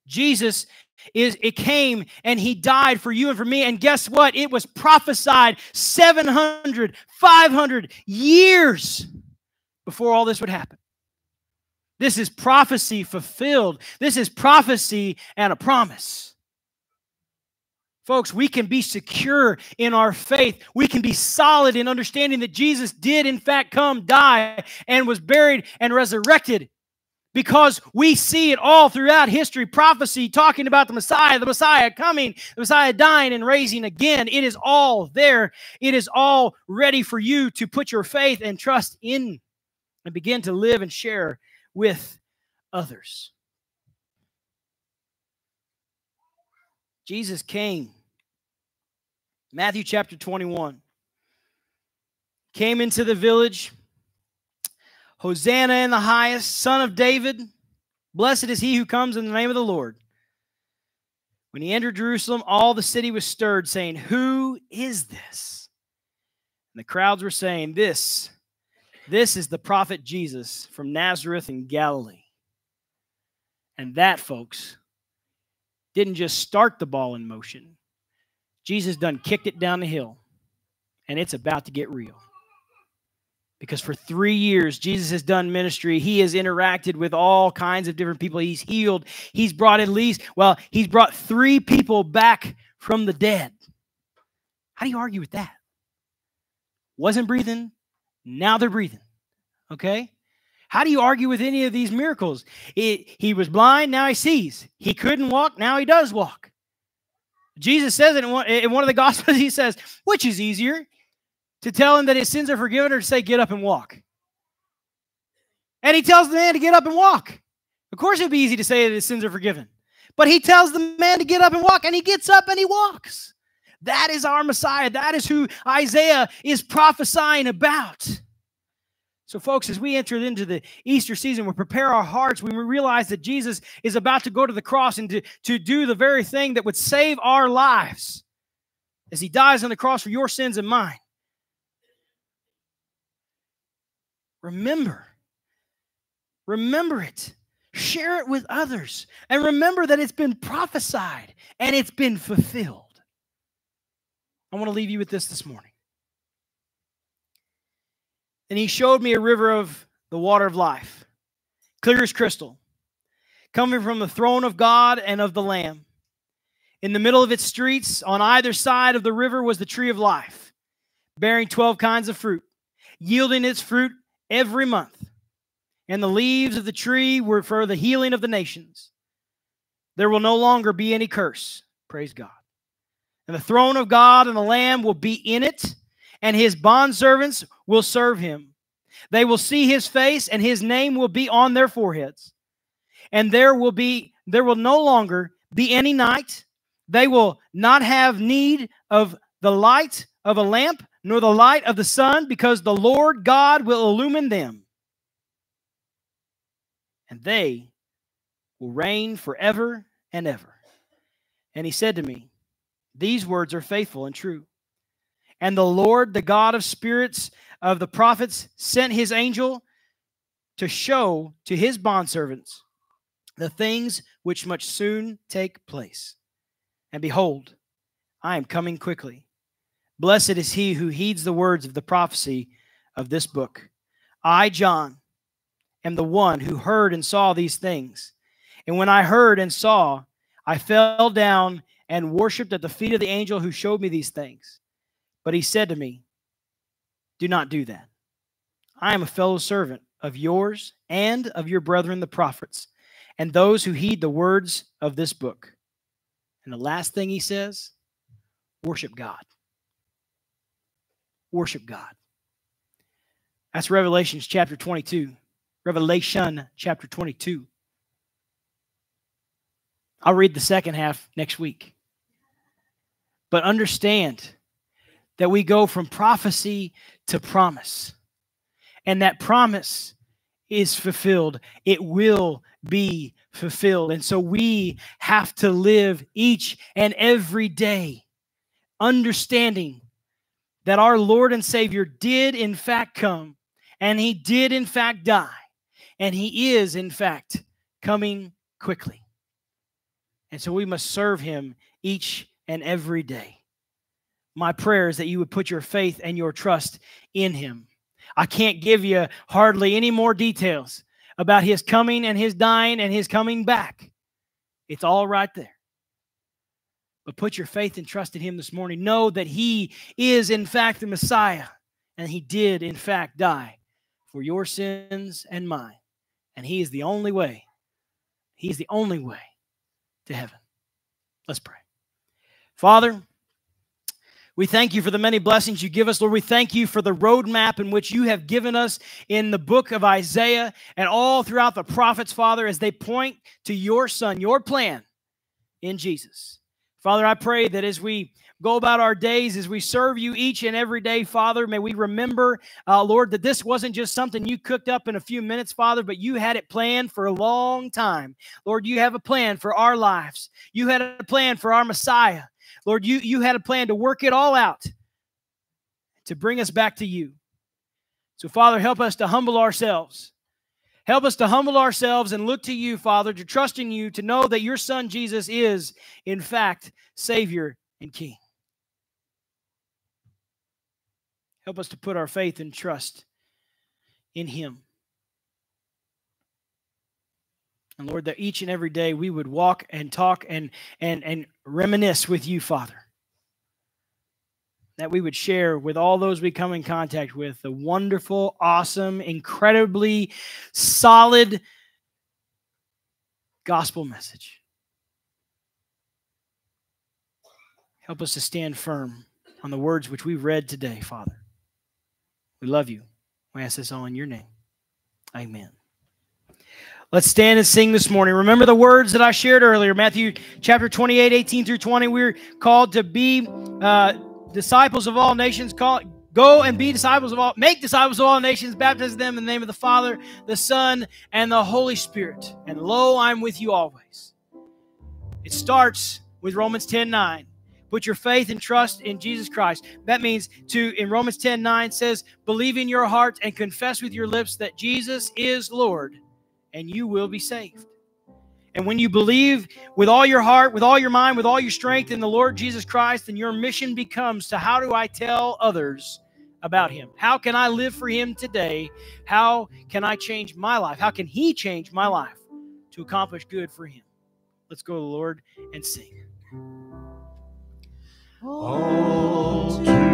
Jesus is it came and he died for you and for me and guess what it was prophesied 700 500 years before all this would happen this is prophecy fulfilled. This is prophecy and a promise. Folks, we can be secure in our faith. We can be solid in understanding that Jesus did, in fact, come, die, and was buried and resurrected because we see it all throughout history prophecy talking about the Messiah, the Messiah coming, the Messiah dying and raising again. It is all there. It is all ready for you to put your faith and trust in and begin to live and share with others. Jesus came. Matthew chapter 21. Came into the village. Hosanna in the highest, son of David. Blessed is he who comes in the name of the Lord. When he entered Jerusalem, all the city was stirred, saying, Who is this? And the crowds were saying, This this is the prophet Jesus from Nazareth in Galilee. And that, folks, didn't just start the ball in motion. Jesus done kicked it down the hill, and it's about to get real. Because for three years, Jesus has done ministry. He has interacted with all kinds of different people. He's healed. He's brought at least, well, he's brought three people back from the dead. How do you argue with that? Wasn't breathing, now they're breathing. Okay? How do you argue with any of these miracles? It, he was blind, now he sees. He couldn't walk, now he does walk. Jesus says it in one, in one of the [laughs] Gospels, he says, which is easier, to tell him that his sins are forgiven or to say, get up and walk? And he tells the man to get up and walk. Of course, it'd be easy to say that his sins are forgiven. But he tells the man to get up and walk, and he gets up and he walks. That is our Messiah. That is who Isaiah is prophesying about. So, folks, as we enter into the Easter season, we prepare our hearts when we realize that Jesus is about to go to the cross and to, to do the very thing that would save our lives as he dies on the cross for your sins and mine. Remember, remember it. Share it with others. And remember that it's been prophesied and it's been fulfilled. I want to leave you with this this morning. And he showed me a river of the water of life, clear as crystal, coming from the throne of God and of the Lamb. In the middle of its streets, on either side of the river, was the tree of life, bearing 12 kinds of fruit, yielding its fruit every month. And the leaves of the tree were for the healing of the nations. There will no longer be any curse. Praise God. And the throne of God and the Lamb will be in it, and his bondservants will serve him. They will see his face, and his name will be on their foreheads. And there will be there will no longer be any night. They will not have need of the light of a lamp, nor the light of the sun, because the Lord God will illumine them. And they will reign forever and ever. And he said to me, These words are faithful and true. And the Lord, the God of spirits of the prophets, sent his angel to show to his bondservants the things which must soon take place. And behold, I am coming quickly. Blessed is he who heeds the words of the prophecy of this book. I, John, am the one who heard and saw these things. And when I heard and saw, I fell down and worshiped at the feet of the angel who showed me these things. But he said to me, Do not do that. I am a fellow servant of yours and of your brethren the prophets, and those who heed the words of this book. And the last thing he says, worship God. Worship God. That's Revelations chapter 22. Revelation chapter 22. I'll read the second half next week. But understand that we go from prophecy to promise. And that promise is fulfilled. It will be fulfilled. And so we have to live each and every day understanding that our Lord and Savior did, in fact, come and he did, in fact, die. And he is, in fact, coming quickly. And so we must serve him each and every day. My prayer is that you would put your faith and your trust in him. I can't give you hardly any more details about his coming and his dying and his coming back. It's all right there. But put your faith and trust in him this morning. Know that he is, in fact, the Messiah, and he did, in fact, die for your sins and mine. And he is the only way. He's the only way to heaven. Let's pray. Father, we thank you for the many blessings you give us, Lord. We thank you for the roadmap in which you have given us in the book of Isaiah and all throughout the prophets, Father, as they point to your Son, your plan in Jesus. Father, I pray that as we go about our days, as we serve you each and every day, Father, may we remember, uh, Lord, that this wasn't just something you cooked up in a few minutes, Father, but you had it planned for a long time. Lord, you have a plan for our lives. You had a plan for our Messiah. Lord, you, you had a plan to work it all out to bring us back to you. So, Father, help us to humble ourselves. Help us to humble ourselves and look to you, Father, to trust in you, to know that your Son Jesus is, in fact, Savior and King. Help us to put our faith and trust in Him. And Lord, that each and every day we would walk and talk and and and reminisce with you, Father. That we would share with all those we come in contact with the wonderful, awesome, incredibly solid gospel message. Help us to stand firm on the words which we've read today, Father. We love you. We ask this all in your name. Amen. Let's stand and sing this morning. Remember the words that I shared earlier Matthew chapter 28, 18 through 20. We're called to be uh, disciples of all nations. Call, go and be disciples of all, make disciples of all nations, baptize them in the name of the Father, the Son, and the Holy Spirit. And lo, I'm with you always. It starts with Romans 10 9. Put your faith and trust in Jesus Christ. That means to, in Romans 10 9 says, believe in your heart and confess with your lips that Jesus is Lord and you will be saved. And when you believe with all your heart, with all your mind, with all your strength in the Lord Jesus Christ, then your mission becomes to how do I tell others about him? How can I live for him today? How can I change my life? How can he change my life to accomplish good for him? Let's go to the Lord and sing. All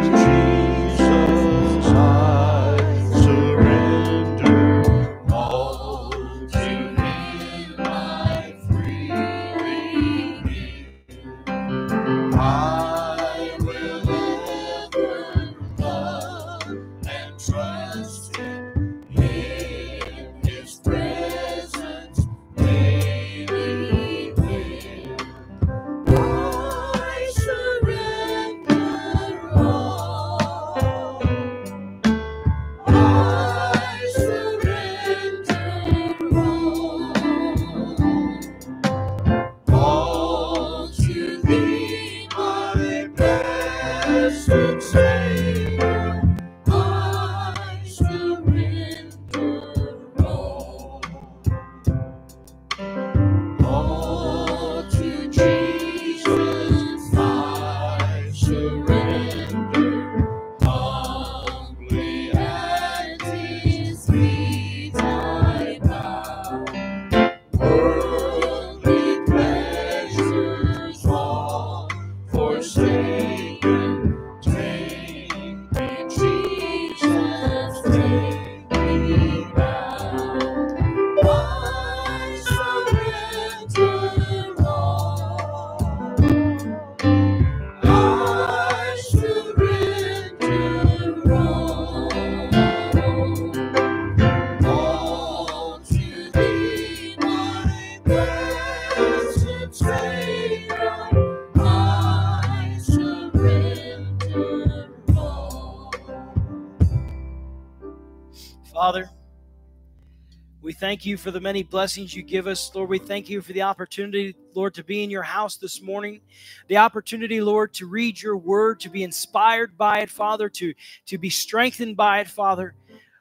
thank you for the many blessings you give us. Lord, we thank you for the opportunity, Lord, to be in your house this morning. The opportunity, Lord, to read your word, to be inspired by it, Father, to, to be strengthened by it, Father.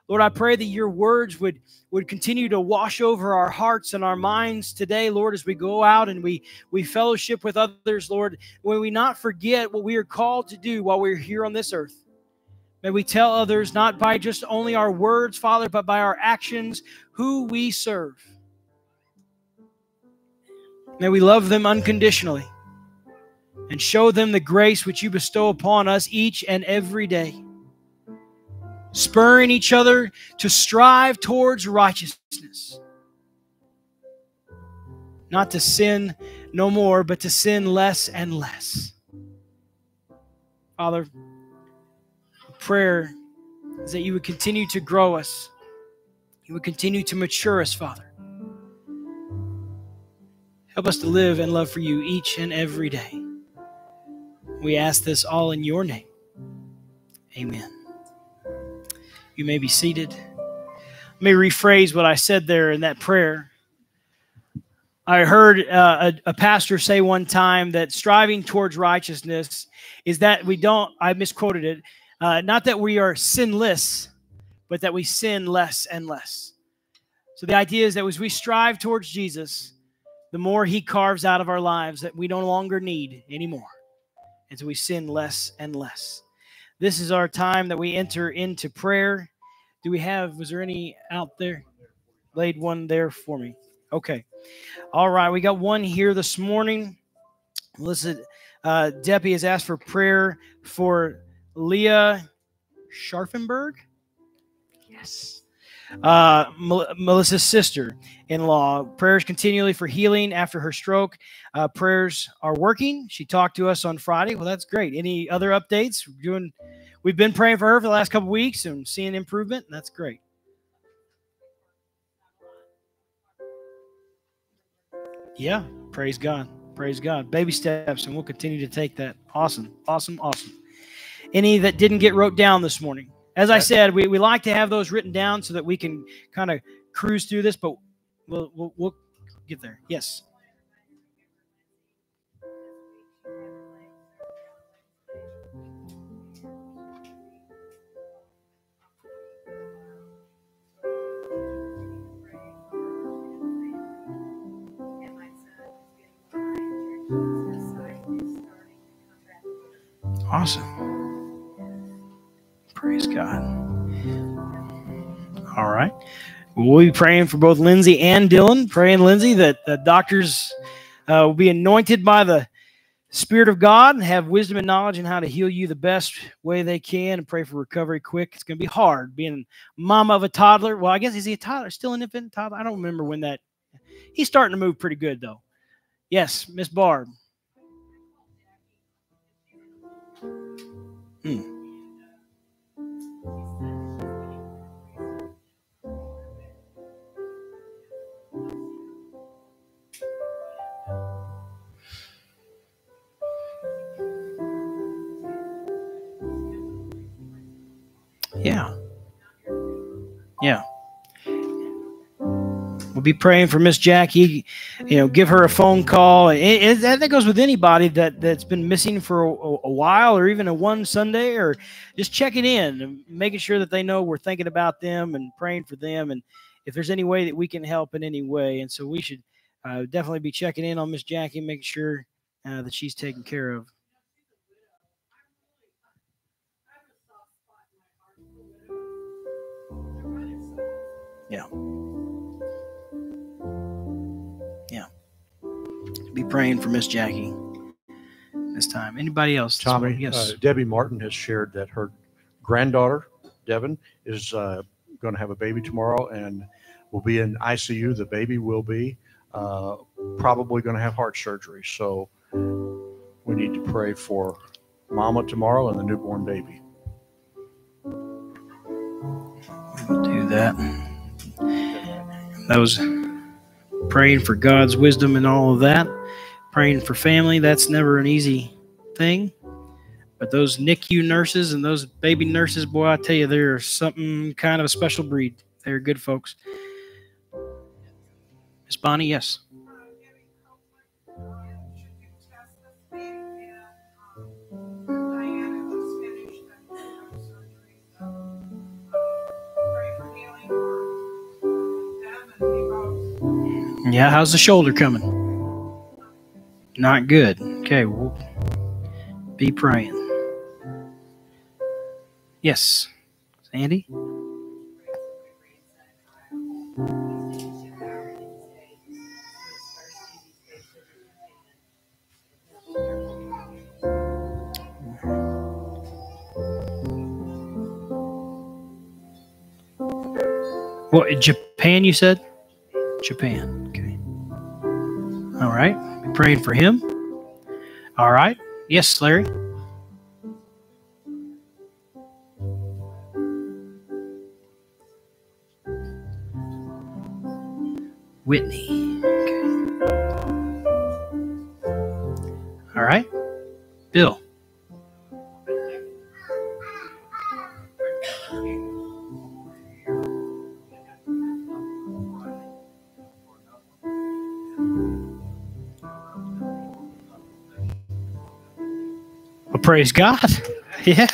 Lord, I pray that your words would, would continue to wash over our hearts and our minds today, Lord, as we go out and we, we fellowship with others, Lord. May we not forget what we are called to do while we're here on this earth. May we tell others, not by just only our words, Father, but by our actions, who we serve. May we love them unconditionally and show them the grace which you bestow upon us each and every day, spurring each other to strive towards righteousness. Not to sin no more, but to sin less and less. Father, prayer is that you would continue to grow us. You would continue to mature us, Father. Help us to live and love for you each and every day. We ask this all in your name. Amen. You may be seated. Let me rephrase what I said there in that prayer. I heard uh, a, a pastor say one time that striving towards righteousness is that we don't, I misquoted it, uh, not that we are sinless, but that we sin less and less. So the idea is that as we strive towards Jesus, the more he carves out of our lives that we no longer need anymore. And so we sin less and less. This is our time that we enter into prayer. Do we have, was there any out there? Laid one there for me. Okay. All right. We got one here this morning. Listen, uh, Debbie has asked for prayer for Leah Scharfenberg. Yes. Uh, Mel- Melissa's sister in law. Prayers continually for healing after her stroke. Uh, prayers are working. She talked to us on Friday. Well, that's great. Any other updates? We're doing. We've been praying for her for the last couple weeks and seeing improvement. And that's great. Yeah, praise God. Praise God. Baby steps, and we'll continue to take that. Awesome, awesome, awesome. Any that didn't get wrote down this morning? As I said, we, we like to have those written down so that we can kind of cruise through this, but we'll, we'll, we'll get there. Yes. Praise God. All right. We'll be praying for both Lindsay and Dylan. Praying, Lindsay, that the doctors uh, will be anointed by the Spirit of God and have wisdom and knowledge in how to heal you the best way they can and pray for recovery quick. It's going to be hard being mama of a toddler. Well, I guess is he a toddler? Still an infant toddler? I don't remember when that. He's starting to move pretty good, though. Yes, Miss Barb. Hmm. Yeah. We'll be praying for Miss Jackie. You know, give her a phone call. It, that goes with anybody that that's been missing for a, a while, or even a one Sunday, or just checking in and making sure that they know we're thinking about them and praying for them, and if there's any way that we can help in any way. And so we should uh, definitely be checking in on Miss Jackie, making sure uh, that she's taken care of. Yeah. Yeah. Be praying for Miss Jackie this time. Anybody else? Tommy. Yes. uh, Debbie Martin has shared that her granddaughter, Devin, is uh, going to have a baby tomorrow and will be in ICU. The baby will be uh, probably going to have heart surgery. So we need to pray for mama tomorrow and the newborn baby. We'll do that. That was praying for God's wisdom and all of that. Praying for family. That's never an easy thing. But those NICU nurses and those baby nurses, boy, I tell you, they're something kind of a special breed. They're good folks. Miss Bonnie, yes. Yeah, how's the shoulder coming? Not good. Okay, we'll be praying. Yes. Sandy? What, Japan, you said? Japan. All right. Praying for him. All right. Yes, Larry. Whitney. Okay. All right. Bill. Praise God. Yeah.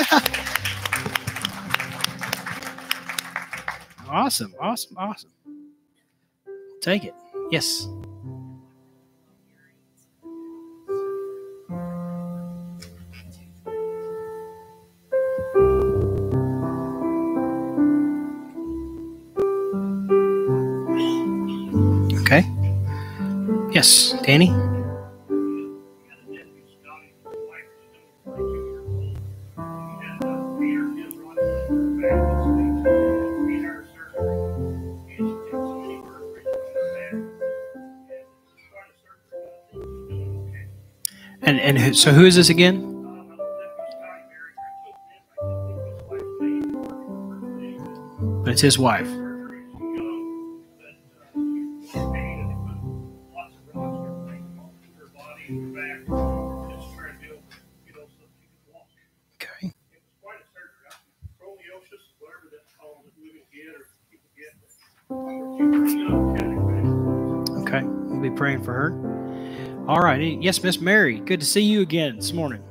Awesome. Awesome. Awesome. Take it. Yes. Okay. Yes, Danny. So who is this again? But it's his wife. Yes, Miss Mary. Good to see you again this morning.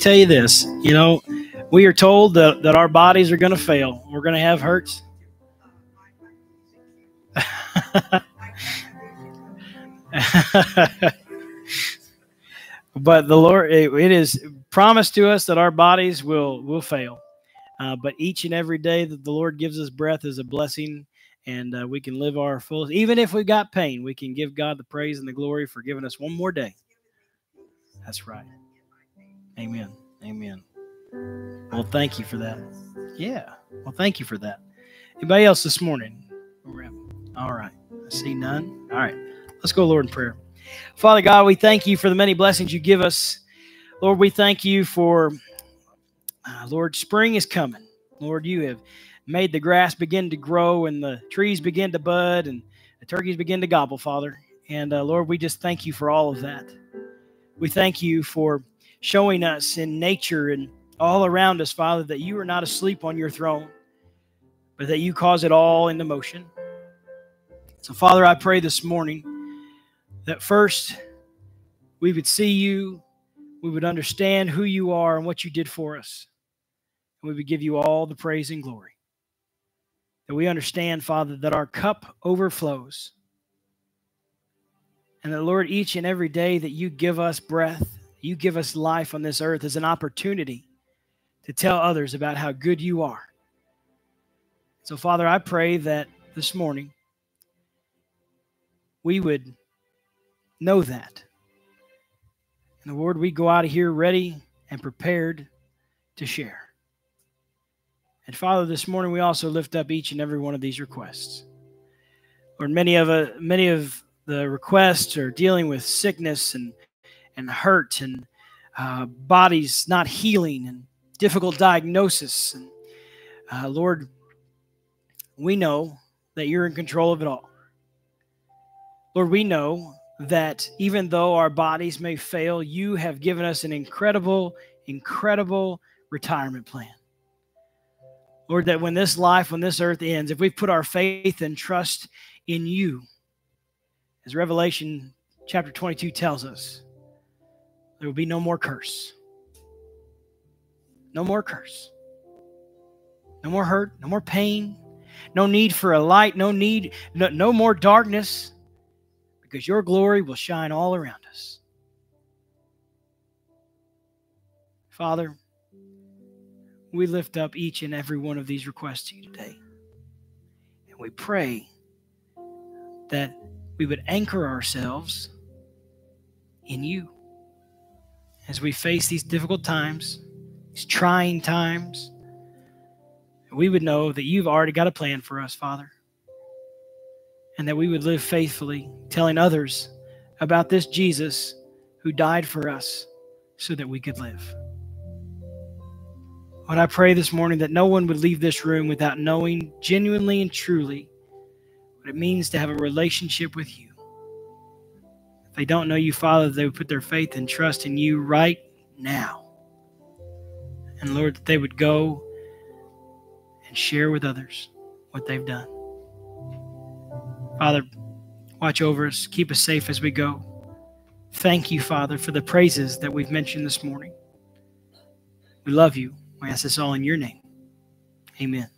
Tell you this. You know, we are told that, that our bodies are going to fail. We're going to have hurts. [laughs] but the Lord, it, it is promised to us that our bodies will will fail. Uh, but each and every day that the Lord gives us breath is a blessing, and uh, we can live our full. Even if we've got pain, we can give God the praise and the glory for giving us one more day. That's right. Amen. Amen. Well, thank you for that. Yeah. Well, thank you for that. Anybody else this morning? All right. I see none. All right. Let's go, Lord, in prayer. Father God, we thank you for the many blessings you give us. Lord, we thank you for, uh, Lord, spring is coming. Lord, you have made the grass begin to grow and the trees begin to bud and the turkeys begin to gobble, Father. And uh, Lord, we just thank you for all of that. We thank you for showing us in nature and all around us, Father, that you are not asleep on your throne, but that you cause it all into motion. So, Father, I pray this morning that first we would see you, we would understand who you are and what you did for us, and we would give you all the praise and glory. That we understand, Father, that our cup overflows. And that, Lord, each and every day that you give us breath, you give us life on this earth as an opportunity to tell others about how good you are. So, Father, I pray that this morning we would know that. And the Lord, we go out of here ready and prepared to share. And Father, this morning we also lift up each and every one of these requests. Lord, many of uh, many of the requests are dealing with sickness and and hurt and uh, bodies not healing and difficult diagnosis. And uh, Lord, we know that you're in control of it all. Lord, we know that even though our bodies may fail, you have given us an incredible, incredible retirement plan. Lord, that when this life, when this earth ends, if we put our faith and trust in you, as Revelation chapter 22 tells us, there will be no more curse. No more curse. No more hurt, no more pain, no need for a light, no need, no, no more darkness, because your glory will shine all around us. Father, we lift up each and every one of these requests to you today. And we pray that we would anchor ourselves in you as we face these difficult times, these trying times. We would know that you've already got a plan for us, Father, and that we would live faithfully, telling others about this Jesus who died for us so that we could live. Lord, I pray this morning that no one would leave this room without knowing genuinely and truly what it means to have a relationship with you. If they don't know you, Father, they would put their faith and trust in you right now. And Lord, that they would go and share with others what they've done. Father, watch over us, keep us safe as we go. Thank you, Father, for the praises that we've mentioned this morning. We love you. We ask this all in your name. Amen.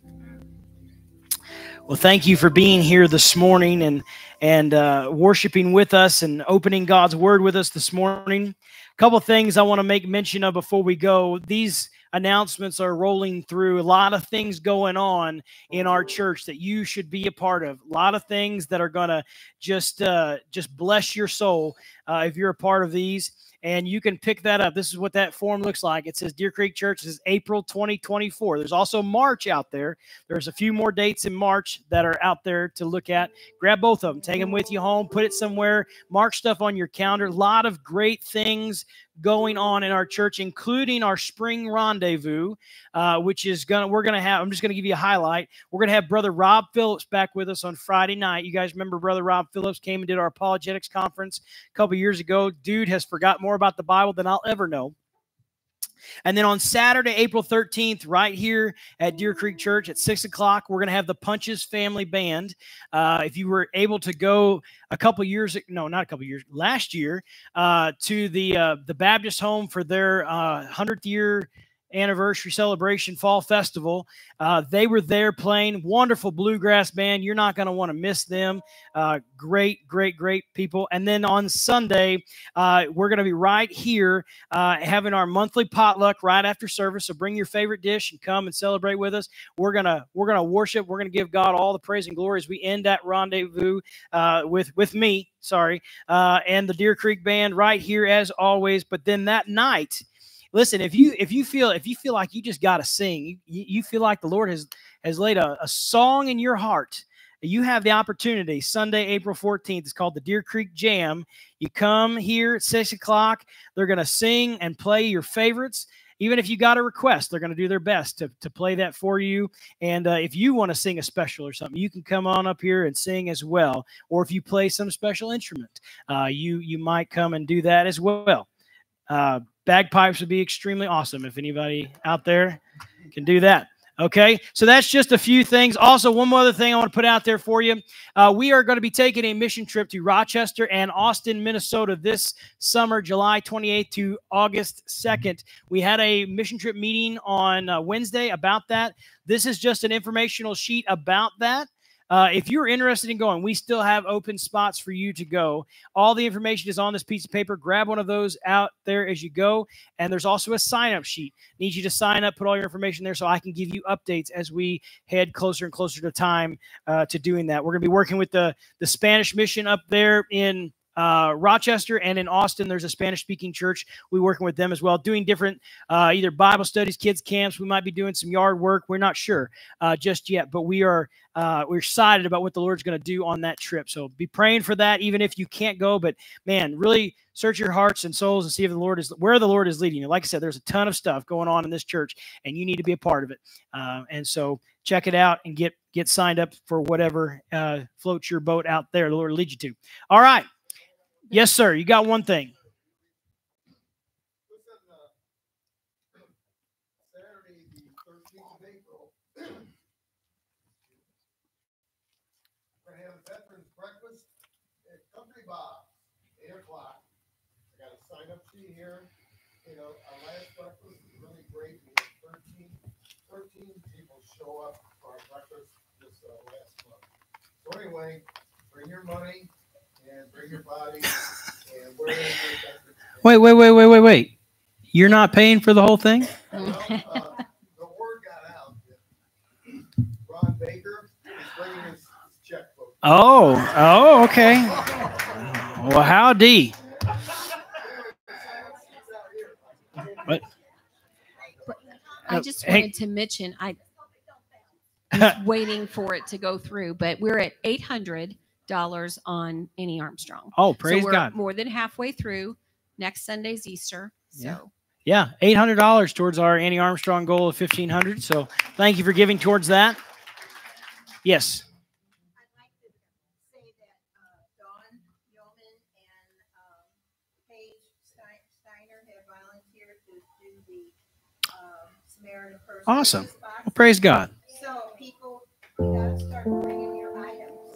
Well, thank you for being here this morning and and uh, worshiping with us and opening God's Word with us this morning. A couple things I want to make mention of before we go. These announcements are rolling through. A lot of things going on in our church that you should be a part of. A lot of things that are going to just uh, just bless your soul uh, if you're a part of these and you can pick that up. This is what that form looks like. It says Deer Creek Church. This is April 2024. There's also March out there. There's a few more dates in March that are out there to look at. Grab both of them, take them with you home, put it somewhere, mark stuff on your calendar. A lot of great things going on in our church, including our spring rendezvous, uh, which is gonna we're gonna have. I'm just gonna give you a highlight. We're gonna have Brother Rob Phillips back with us on Friday night. You guys remember Brother Rob Phillips came and did our apologetics conference a couple years ago. Dude has forgot more about the Bible than I'll ever know. And then on Saturday, April 13th, right here at Deer Creek Church at six o'clock, we're going to have the Punches Family Band. Uh, if you were able to go a couple years, no, not a couple years, last year, uh, to the uh, the Baptist home for their uh, hundredth year anniversary celebration fall festival. Uh, they were there playing wonderful bluegrass band. You're not going to want to miss them. Uh, great, great, great people. And then on Sunday, uh, we're going to be right here uh, having our monthly potluck right after service. So bring your favorite dish and come and celebrate with us. We're gonna we're gonna worship. We're gonna give God all the praise and glory as we end that rendezvous uh, with with me. Sorry, uh, and the Deer Creek Band right here as always. But then that night listen if you if you feel if you feel like you just got to sing you, you feel like the lord has has laid a, a song in your heart you have the opportunity. Sunday april 14th it's called the deer creek jam. You come here at 6 o'clock they're going to sing and play your favorites. Even if you got a request they're going to do their best to, to play that for you. And uh, if you want to sing a special or something you can come on up here and sing as well. Or if you play some special instrument uh, you you might come and do that as well. Uh, bagpipes would be extremely awesome if anybody out there can do that. Okay, so that's just a few things. Also, one more other thing I want to put out there for you. Uh, we are going to be taking a mission trip to Rochester and Austin, Minnesota this summer, July 28th to August 2nd. We had a mission trip meeting on uh, Wednesday about that. This is just an informational sheet about that. Uh, if you're interested in going, we still have open spots for you to go. All the information is on this piece of paper. Grab one of those out there as you go. And there's also a sign up sheet. Need you to sign up, put all your information there so I can give you updates as we head closer and closer to time uh, to doing that. We're going to be working with the, the Spanish mission up there in uh, Rochester and in Austin, there's a Spanish speaking church. We're working with them as well, doing different uh, either Bible studies, kids camps. We might be doing some yard work. We're not sure uh, just yet, but we are uh, we're excited about what the Lord's going to do on that trip. So be praying for that, even if you can't go. But man, really search your hearts and souls and see if the Lord is where the Lord is leading you. Like I said, there's a ton of stuff going on in this church, and you need to be a part of it. Uh, and so check it out and get get signed up for whatever uh, floats your boat out there. The Lord will lead you to. All right. Yes, sir. You got one thing. Saturday, the thirteenth of April. We're Veterans Breakfast at Country Bob, eight o'clock. I got a sign up sheet here, you know, our last breakfast was really great. We had 13 13 people show up for our breakfast this, last month. So anyway, bring your money and bring your body and we're. gonna do veterans- Wait, wait, wait, wait, wait, wait. You're not paying for the whole thing? Well, uh, the word got out that Ron Baker is bringing his, his checkbook. Oh, oh, okay. Well, howdy. But I just hey. wanted to mention I was waiting for it to go through, but we're at eight hundred dollars on Annie Armstrong. oh, praise so we're God. more than halfway through. Next Sunday's Easter. So Yeah. Yeah, eight hundred dollars towards our Annie Armstrong goal of fifteen hundred. So thank you for giving towards that. Yes. I'd like to say that uh, Dawn Yeoman and um, Paige Stein- Steiner have volunteered to do the um, Samaritan Purse. Awesome. Well, praise God. So people, you gotta start bringing your items,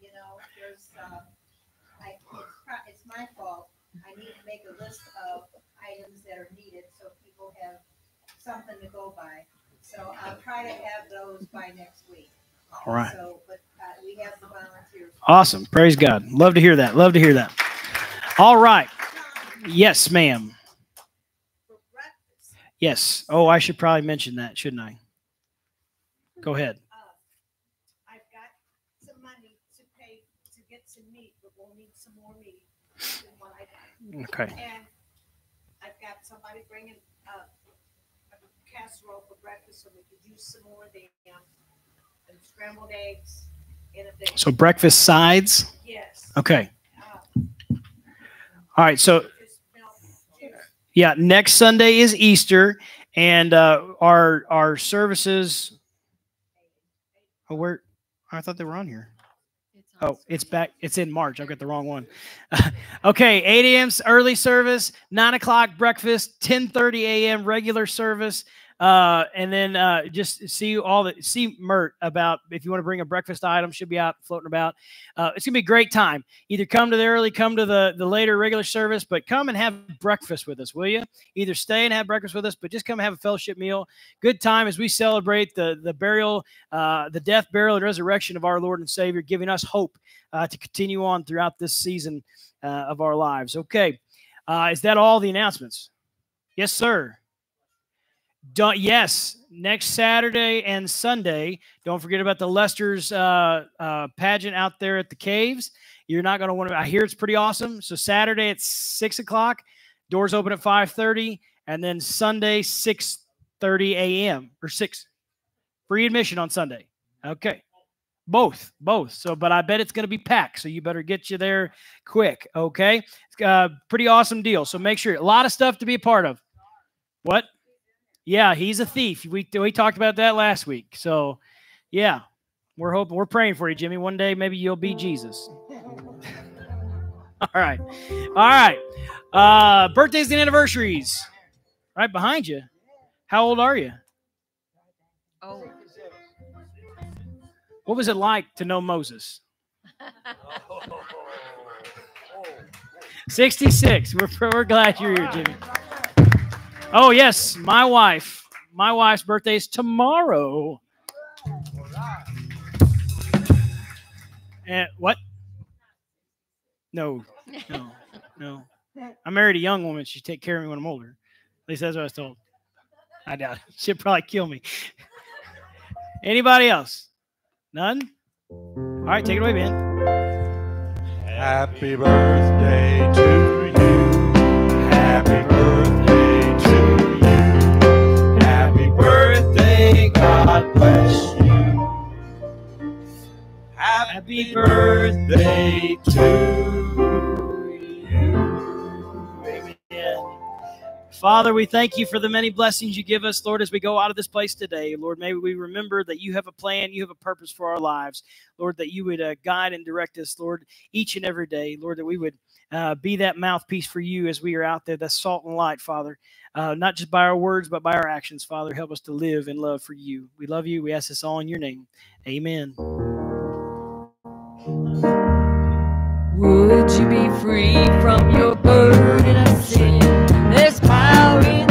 you know, there's, uh, I, it's, pro- it's my fault. I need to make a list of items that are needed, so people have something to go by. So I'll try to have those by next week. All right. So, but, uh, we have the volunteers. Awesome. Praise God. Love to hear that. Love to hear that. All right. Yes, ma'am. Yes. Oh, I should probably mention that, shouldn't I? Go ahead. uh, I've got some money to pay to get some meat, but we'll need some more meat than what I got. Okay. And I've got somebody bringing a, a casserole for breakfast, so we could use some more there. And scrambled eggs and a big, So breakfast sides. yes. Okay. uh, All right. So just milk, juice. yeah, next Sunday is Easter, and uh, our our services. Oh, where? I thought they were on here. it's on Oh, it's back. It's in March. I've got the wrong one. [laughs] okay, 8 a.m. 's early service, 9 o'clock breakfast, 10:30 a.m. regular service, uh, and then uh, just see all the see Mert about if you want to bring a breakfast item, should be out floating about. Uh, it's gonna be a great time. Either come to the early, come to the the later regular service, but come and have breakfast with us, will you? Either stay and have breakfast with us, but just come have a fellowship meal. Good time as we celebrate the the burial uh, the death, burial, and resurrection of our Lord and Savior, giving us hope uh, to continue on throughout this season uh, of our lives. Okay. Uh, is that all the announcements? Yes, sir. Don't, yes, next Saturday and Sunday. Don't forget about the Lester's uh, uh, pageant out there at the caves. You're not going to want to. I hear it's pretty awesome. So Saturday at six o'clock, doors open at five thirty, and then Sunday six thirty a.m. or six free admission on Sunday. Okay. Both, both. So, but I bet it's going to be packed. So you better get you there quick. Okay. A pretty awesome deal. So make sure a lot of stuff to be a part of. What? Yeah, he's a thief. We we talked about that last week. So, yeah, we're hoping we're praying for you, Jimmy. One day maybe you'll be Jesus. [laughs] All right, all right. Uh, birthdays and anniversaries, right behind you. How old are you? Oh, What was it like to know Moses? [laughs] 66. We're, we're glad you're here, Jimmy. Oh, yes, my wife. My wife's birthday is tomorrow. And what? No, no, no. I married a young woman. She take care of me when I'm older. At least that's what I was told. I doubt it. [laughs] She'd probably kill me. Anybody else? None? All right, take it away, Ben. Happy birthday to you. Happy birthday bless you. Happy birthday to you. Father, we thank you for the many blessings you give us, Lord, as we go out of this place today. Lord, may we remember that you have a plan, you have a purpose for our lives. Lord, that you would uh, guide and direct us, Lord, each and every day. Lord, that we would uh, be that mouthpiece for you as we are out there. the salt and light, Father. Uh, not just by our words, but by our actions, Father. Help us to live in love for you. We love you. We ask this all in your name. Amen. Would you be free from your burden of sin? There's power in